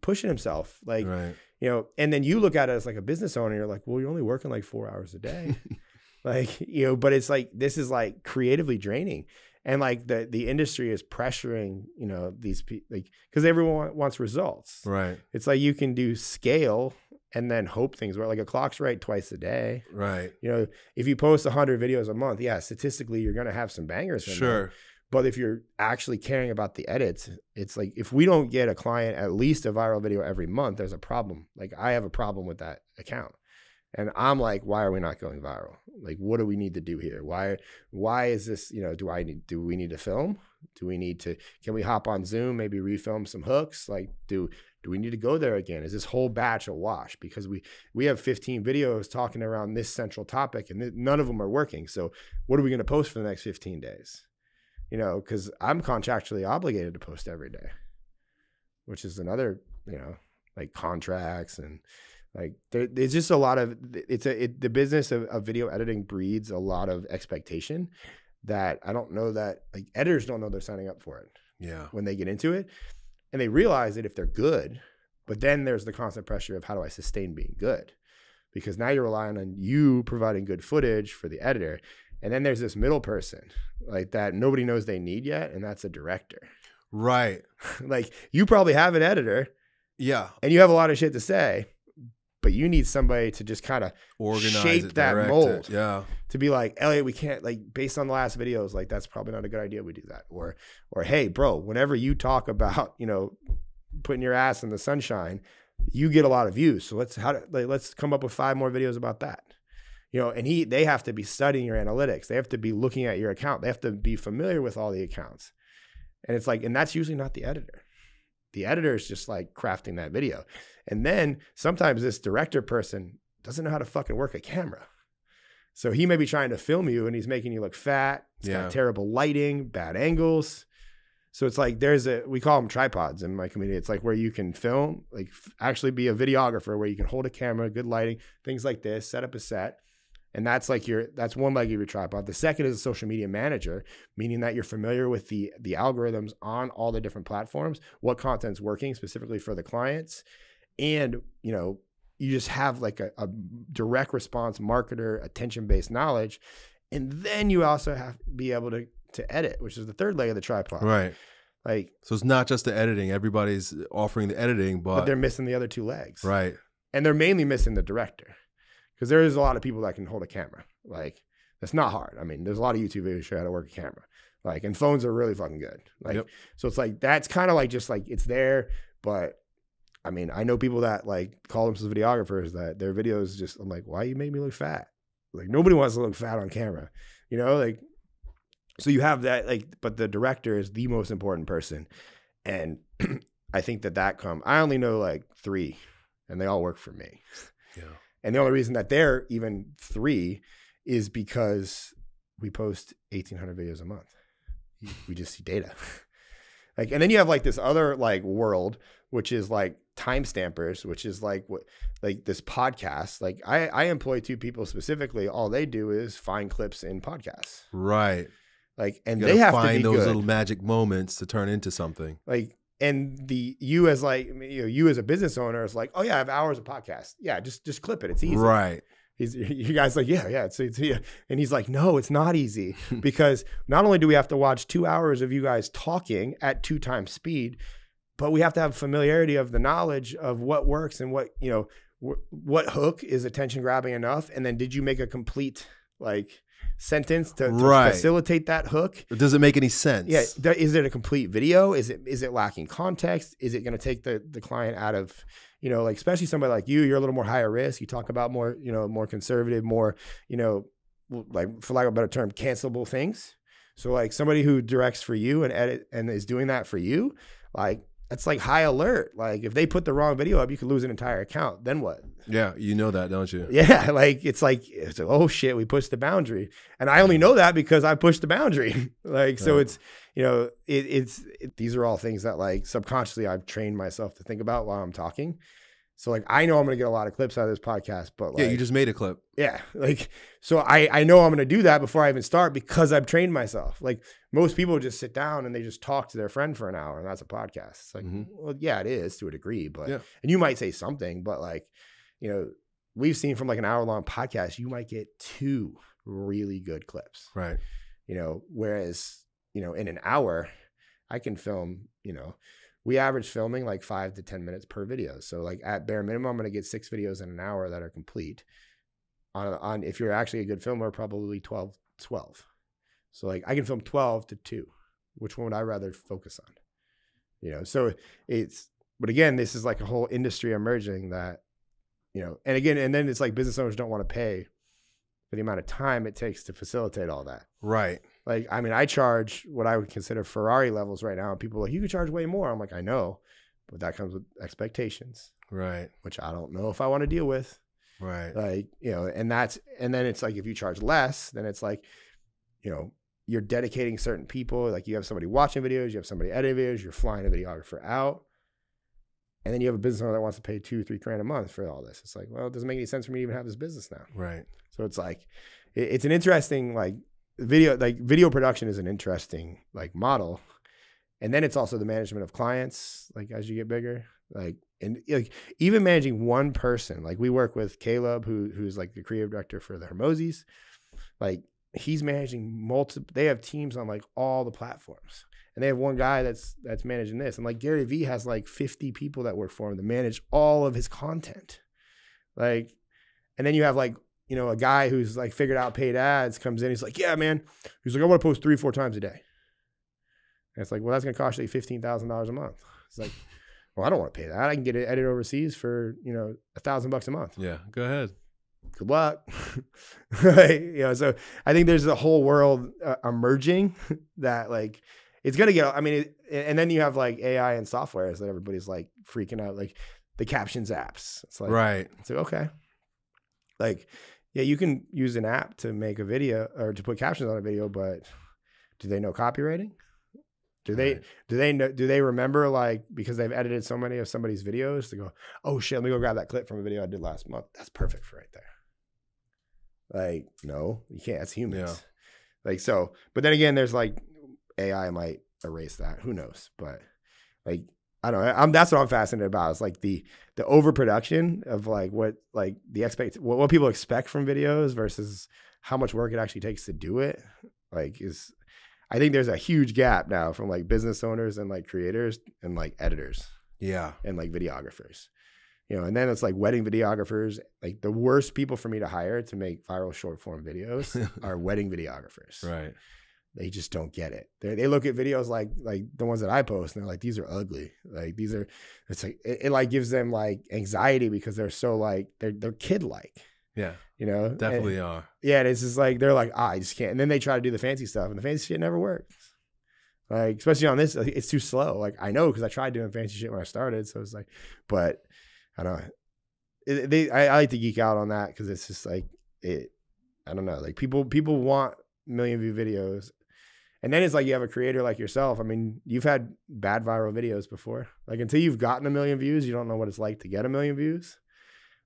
pushing himself like right. you know and then you look at it as like a business owner you're like well you're only working like four hours a day like you know but it's like this is like creatively draining and like the the industry is pressuring you know these people like because everyone wants results Right. it's like you can do scale and then hope things work. Like a clock's right twice a day. Right. you know if you post 100 videos a month yeah statistically you're going to have some bangers in there. Sure. but if you're actually caring about the edits it's like if we don't get a client at least a viral video every month there's a problem. Like i have a problem with that account. And i'm like why are we not going viral? Like what do we need to do here? Why why is this you know do i need do we need to film? Do we need to can we hop on zoom maybe refilm some hooks? Like do do we need to go there again? Is this whole batch a wash? Because we we have 15 videos talking around this central topic and th- none of them are working. So what are we going to post for the next 15 days? You know because i'm contractually obligated to post every day which is another you know like contracts and like there, there's just a lot of it's a it, the business of, of video editing breeds a lot of expectation that i don't know that like editors don't know they're signing up for it Yeah. when they get into it and they realize that if they're good but then there's the constant pressure of how do i sustain being good because now you're relying on you providing good footage for the editor and then there's this middle person like that nobody knows they need yet and that's a director Right. like you probably have an editor Yeah. and you have a lot of shit to say but you need somebody to just kind of Organize Shape it, that mold. It. Yeah. to be like, Elliot, we can't like based on the last videos, like that's probably not a good idea. We do that, or or hey, bro, whenever you talk about you know putting your ass in the sunshine, you get a lot of views. So let's how to, like, let's come up with five more videos about that. You know, and he they have to be studying your analytics. They have to be looking at your account. They have to be familiar with all the accounts. And it's like, and that's usually not the editor. The editor is just like crafting that video. And then sometimes this director person doesn't know how to fucking work a camera. So he may be trying to film you and he's making you look fat. It's Yeah. got terrible lighting, bad angles. So it's like there's a we call them tripods in my community. It's like where you can film, like actually be a videographer where you can hold a camera, good lighting, things like this, set up a set. And that's like your that's one leg of your tripod. The second is a social media manager, meaning that you're familiar with the the algorithms on all the different platforms, what content's working specifically for the clients, and you know you just have like a, a direct response marketer attention based knowledge, and then you also have to be able to to edit, which is the third leg of the tripod. Right. Like, So it's not just the editing. Everybody's offering the editing, but but, they're missing the other two legs. right. and they're mainly missing the director because there is a lot of people that can hold a camera. Like that's not hard. I mean, there's a lot of YouTube videos show how to work a camera. Like, and phones are really fucking good. Like, Yep. so it's like that's kind of like just like it's there, but I mean, I know people that like call themselves videographers that their videos just I'm like, why you make me look fat? Like nobody wants to look fat on camera, you know? Like, so you have that like, but the director is the most important person, and I think that that come. I only know like three, and they all work for me. Yeah. And the only reason that they're even three is because we post 1,800 videos a month. We just see data. like, and then you have like this other like world, which is like timestampers, which is like what, like this podcast. Like, I, I employ two people specifically. All they do is find clips in podcasts. Right. Like, and they have to find those good. little magic moments to turn into something. like and the you as like you know you as a business owner is like oh yeah i have hours of podcast. Yeah just just clip it. It's easy. Right. he's you guys like yeah yeah it's, it's yeah. And he's like no it's not easy because not only do we have to watch two hours of you guys talking at two times speed but we have to have familiarity of the knowledge of what works and what you know wh- what hook is attention grabbing enough? And then did you make a complete like sentence to, to Right. facilitate that hook Does it make any sense. yeah, th- is it a complete video? Is it is it lacking context? Is it going to take the the client out of you know like especially somebody like you? You're a little more higher risk. You talk about more you know more conservative, more you know like for lack of a better term, cancelable things. So like somebody who directs for you and edit and is doing that for you, like that's like high alert. Like if they put the wrong video up, you could lose an entire account. Then what? Yeah. You know that, don't you? Yeah, like it's like it's like, oh shit, we pushed the boundary, and I only know that because I pushed the boundary. like so, Yeah. it's you know it, it's it, these are all things that like subconsciously I've trained myself to think about while I'm talking. So like I know I'm gonna get a lot of clips out of this podcast, but like, yeah. You just made a clip. yeah, like so I I know I'm gonna do that before I even start because I've trained myself. Like most people just sit down and they just talk to their friend for an hour and that's a podcast. It's like, Mhm. well, yeah, it is to a degree, but Yeah. and you might say something, but like, you know, we've seen from like an hour long podcast, you might get two really good clips. Right. You know, whereas you know, in an hour, I can film, you know, we average filming like five to 10 minutes per video. So like at bare minimum, I'm going to get six videos in an hour that are complete on, on, if you're actually a good filmer, probably 12, 12. So like I can film 12 to two. Which one would I rather focus on? You know, so it's, but again, this is like a whole industry emerging that, you know, and again, and then it's like business owners don't want to pay for the amount of time it takes to facilitate all that. Right. Like, I mean, I charge what I would consider Ferrari levels right now, and people are like, you could charge way more. I'm like, I know, but that comes with expectations, Right. which I don't know if I want to deal with. Right. Like, you know, and that's, and then it's like, if you charge less, then it's like, you know, you're dedicating certain people. Like, you have somebody watching videos, you have somebody editing videos, you're flying a videographer out. And then you have a business owner that wants to pay two, three grand a month for all this. It's like, well, it doesn't make any sense for me to even have this business now. Right. So it's like it, it's an interesting like video like video production is an interesting like model. And then it's also the management of clients like as you get bigger. Like and like even managing one person. Like we work with Caleb who who's like the creative director for the Hormozis. Like he's managing multiple they have teams on like all the platforms. And they have one guy that's that's managing this. And like Gary Vee has like 50 people that work for him to manage all of his content. Like and then you have like you know, a guy who's like figured out paid ads comes in. He's like, yeah, man. He's like, I want to post three, four times a day. And it's like, well, that's going to cost you fifteen thousand dollars a month. It's like, well, I don't want to pay that. I can get it edited overseas for you know a thousand bucks a month. Yeah. Go ahead. Good luck. right? You know, so I think there's a whole world uh, emerging that like it's gonna get. I mean, it, and then you have like AI and softwares that everybody's like freaking out, like the captions apps. It's like, right. it's like okay, like yeah, you can use an app to make a video or to put captions on a video, but do they know copywriting? Do they Right. do they know do they remember like because they've edited so many of somebody's videos to go, oh shit, let me go grab that clip from a video I did last month. That's perfect for right there. Like, no, you can't. That's humans. Yeah. Like so, but then again, there's like AI might erase that. Who knows? But like I don't know. I'm that's what I'm fascinated about. It's like the the overproduction of like what like the expect what, what people expect from videos versus how much work it actually takes to do it. Like is I think there's a huge gap now from like business owners and like creators and like editors Yeah. and like videographers. You know, and then it's like wedding videographers. Like the worst people for me to hire to make viral short form videos are wedding videographers Right. They just don't get it. They they look at videos like like the ones that I post and they're like, these are ugly. Like these are it's like it, it like gives them like anxiety because they're so like they're they're kid like, Yeah. you know? And- Definitely are. yeah, and it's just like they're like, ah, I just can't. And then they try to do the fancy stuff, and the fancy shit never works. Like especially on this, it's too slow. Like I know because I tried doing fancy shit when I started, so it's like, but I don't. It, they I, I like to geek out on that because it's just like it. I don't know. Like people people want million view videos, and then it's like you have a creator like yourself. I mean, you've had bad viral videos before. Like until you've gotten a million views, you don't know what it's like to get a million views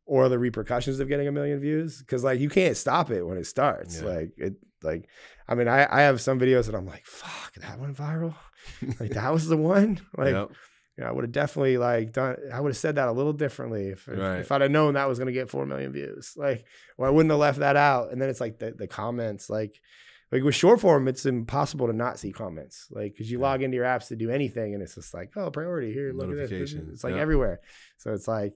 or the repercussions of getting a million views because like you can't stop it when it starts Yeah. like it like i mean I, I have some videos that i'm like fuck that went viral like that was the one like yep. you know, i would have definitely like done i would have said that a little differently if, if, Right. if i'd have known that was going to get 4 million views like or i wouldn't have left that out and then it's like the, the comments like like with short form it's impossible to not see comments like because you Yeah. log into your apps to do anything and it's just like oh priority here look at this it's like yeah. everywhere so it's like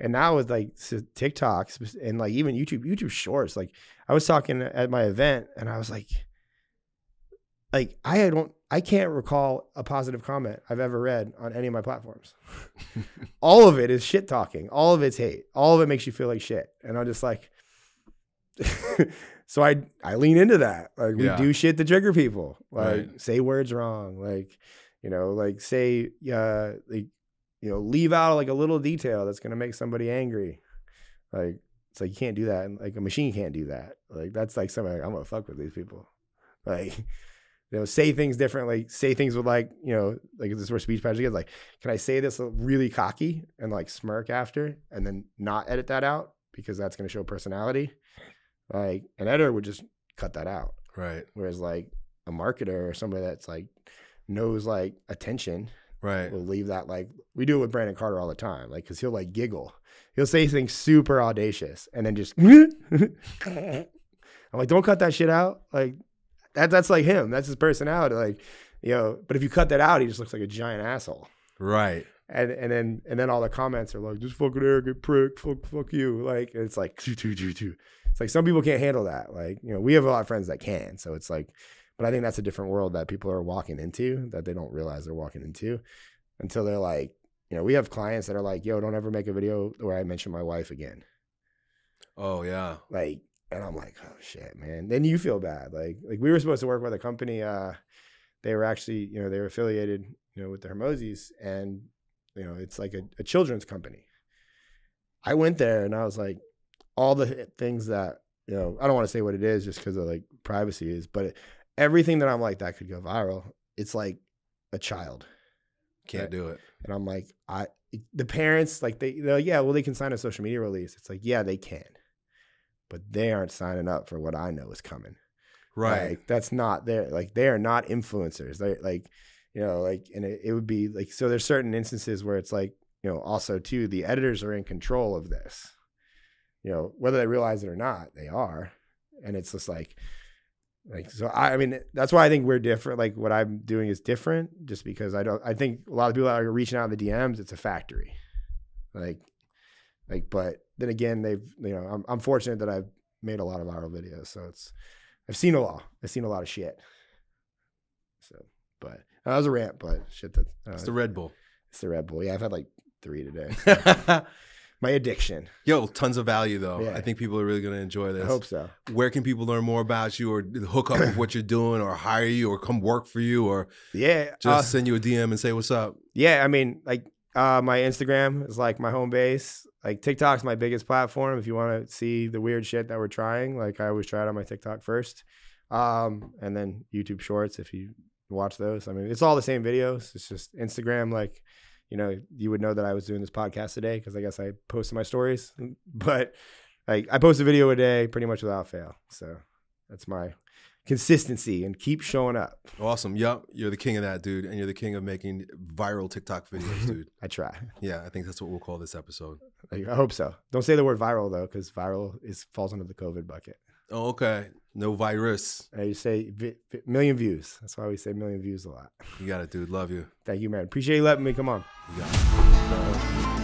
and now with like s- TikTok and like even YouTube, YouTube Shorts, like I was talking at my event and I was like, like I don't, I can't recall a positive comment I've ever read on any of my platforms. all of it is shit talking. All of it's hate. All of it makes you feel like shit. And I'm just like, so I I lean into that. Like we Yeah. do shit to trigger people. Like Right. say words wrong. Like you know, like say uh like you know leave out like a little detail that's gonna make somebody angry. Like it's like you can't do that. And like a machine can't do that. Like that's like something like, I'm gonna fuck with these people. Like you know, say things differently. Say things with like you know like this is where speech patterns is. Like can I say this really cocky and like smirk after and then not edit that out because that's gonna show personality. Like an editor would just cut that out. Right. Whereas like a marketer or somebody that's like knows like attention Right. will leave that like we do it with Brandon Carter all the time. Like because he'll like giggle. He'll say things super audacious and then just I'm like, don't cut that shit out. Like that that's like him. That's his personality. Like, you know, but if you cut that out, he just looks like a giant asshole. Right. And and then and then all the comments are like, just fucking arrogant prick, fuck fuck you. Like it's like choo, choo, choo, choo. It's like some people can't handle that. Like, you know, we have a lot of friends that can. So it's like, but I think that's a different world that people are walking into that they don't realize they're walking into until they're like, you know, we have clients that are like, yo, don't ever make a video where I mention my wife again. Oh yeah. Like, and I'm like, oh shit, man. Then you feel bad. Like, like we were supposed to work with a company. Uh, they were actually, you know, they were affiliated, you know, with the Hormozis, and you know, it's like a, a children's company. I went there and I was like, all the things that you know, I don't want to say what it is just because of like privacy is, but everything that I'm like that could go viral. It's like a child. Can't Right. do it. And I'm like, I the parents like they they're like, yeah, well they can sign a social media release. It's like, yeah, they can, but they aren't signing up for what I know is coming. Right. Like, that's not their like they are not influencers. They like, you know, like and it, it would be like so. There's certain instances where it's like you know also too the editors are in control of this. You know whether they realize it or not, they are, and it's just like. Like so, I, I mean that's why I think we're different. Like what I'm doing is different, just because I don't. I think a lot of people are reaching out in the DMs. It's a factory, like, like. But then again, they've you know I'm I'm fortunate that I've made a lot of viral videos, so it's I've seen a lot. I've seen a lot of shit. So, but uh, that was a rant, but shit that uh, it's the Red Bull. it's the Red Bull. Yeah, I've had like three today. My addiction. Yo, tons of value though. Yeah. I think people are really gonna enjoy this. I hope so. Where can people learn more about you or hook up with what you're doing or hire you or come work for you or Yeah, just uh, send you a DM and say what's up? yeah. I mean, like uh, my Instagram is like my home base. Like TikTok's my biggest platform. If you want to see the weird shit that we're trying, like I always try it on my TikTok first, um, and then YouTube Shorts if you watch those. I mean, it's all the same videos. It's just Instagram. Like, you know, you would know that I was doing this podcast today because I guess I posted my stories. Mm, but like, I post a video a day pretty much without fail. So that's my consistency and keep showing up. Awesome. Yup. You're the king of that, dude. And you're the king of making viral TikTok videos, dude. I try. Yeah, I think that's what we'll call this episode. I hope so. Don't say the word viral though, because viral is falls under the COVID bucket. Oh, okay. No virus. Uh, you say vi- vi- million views. That's why we say million views a lot. You got it, dude. Love you. Thank you, man. Appreciate you letting me come on. You got it.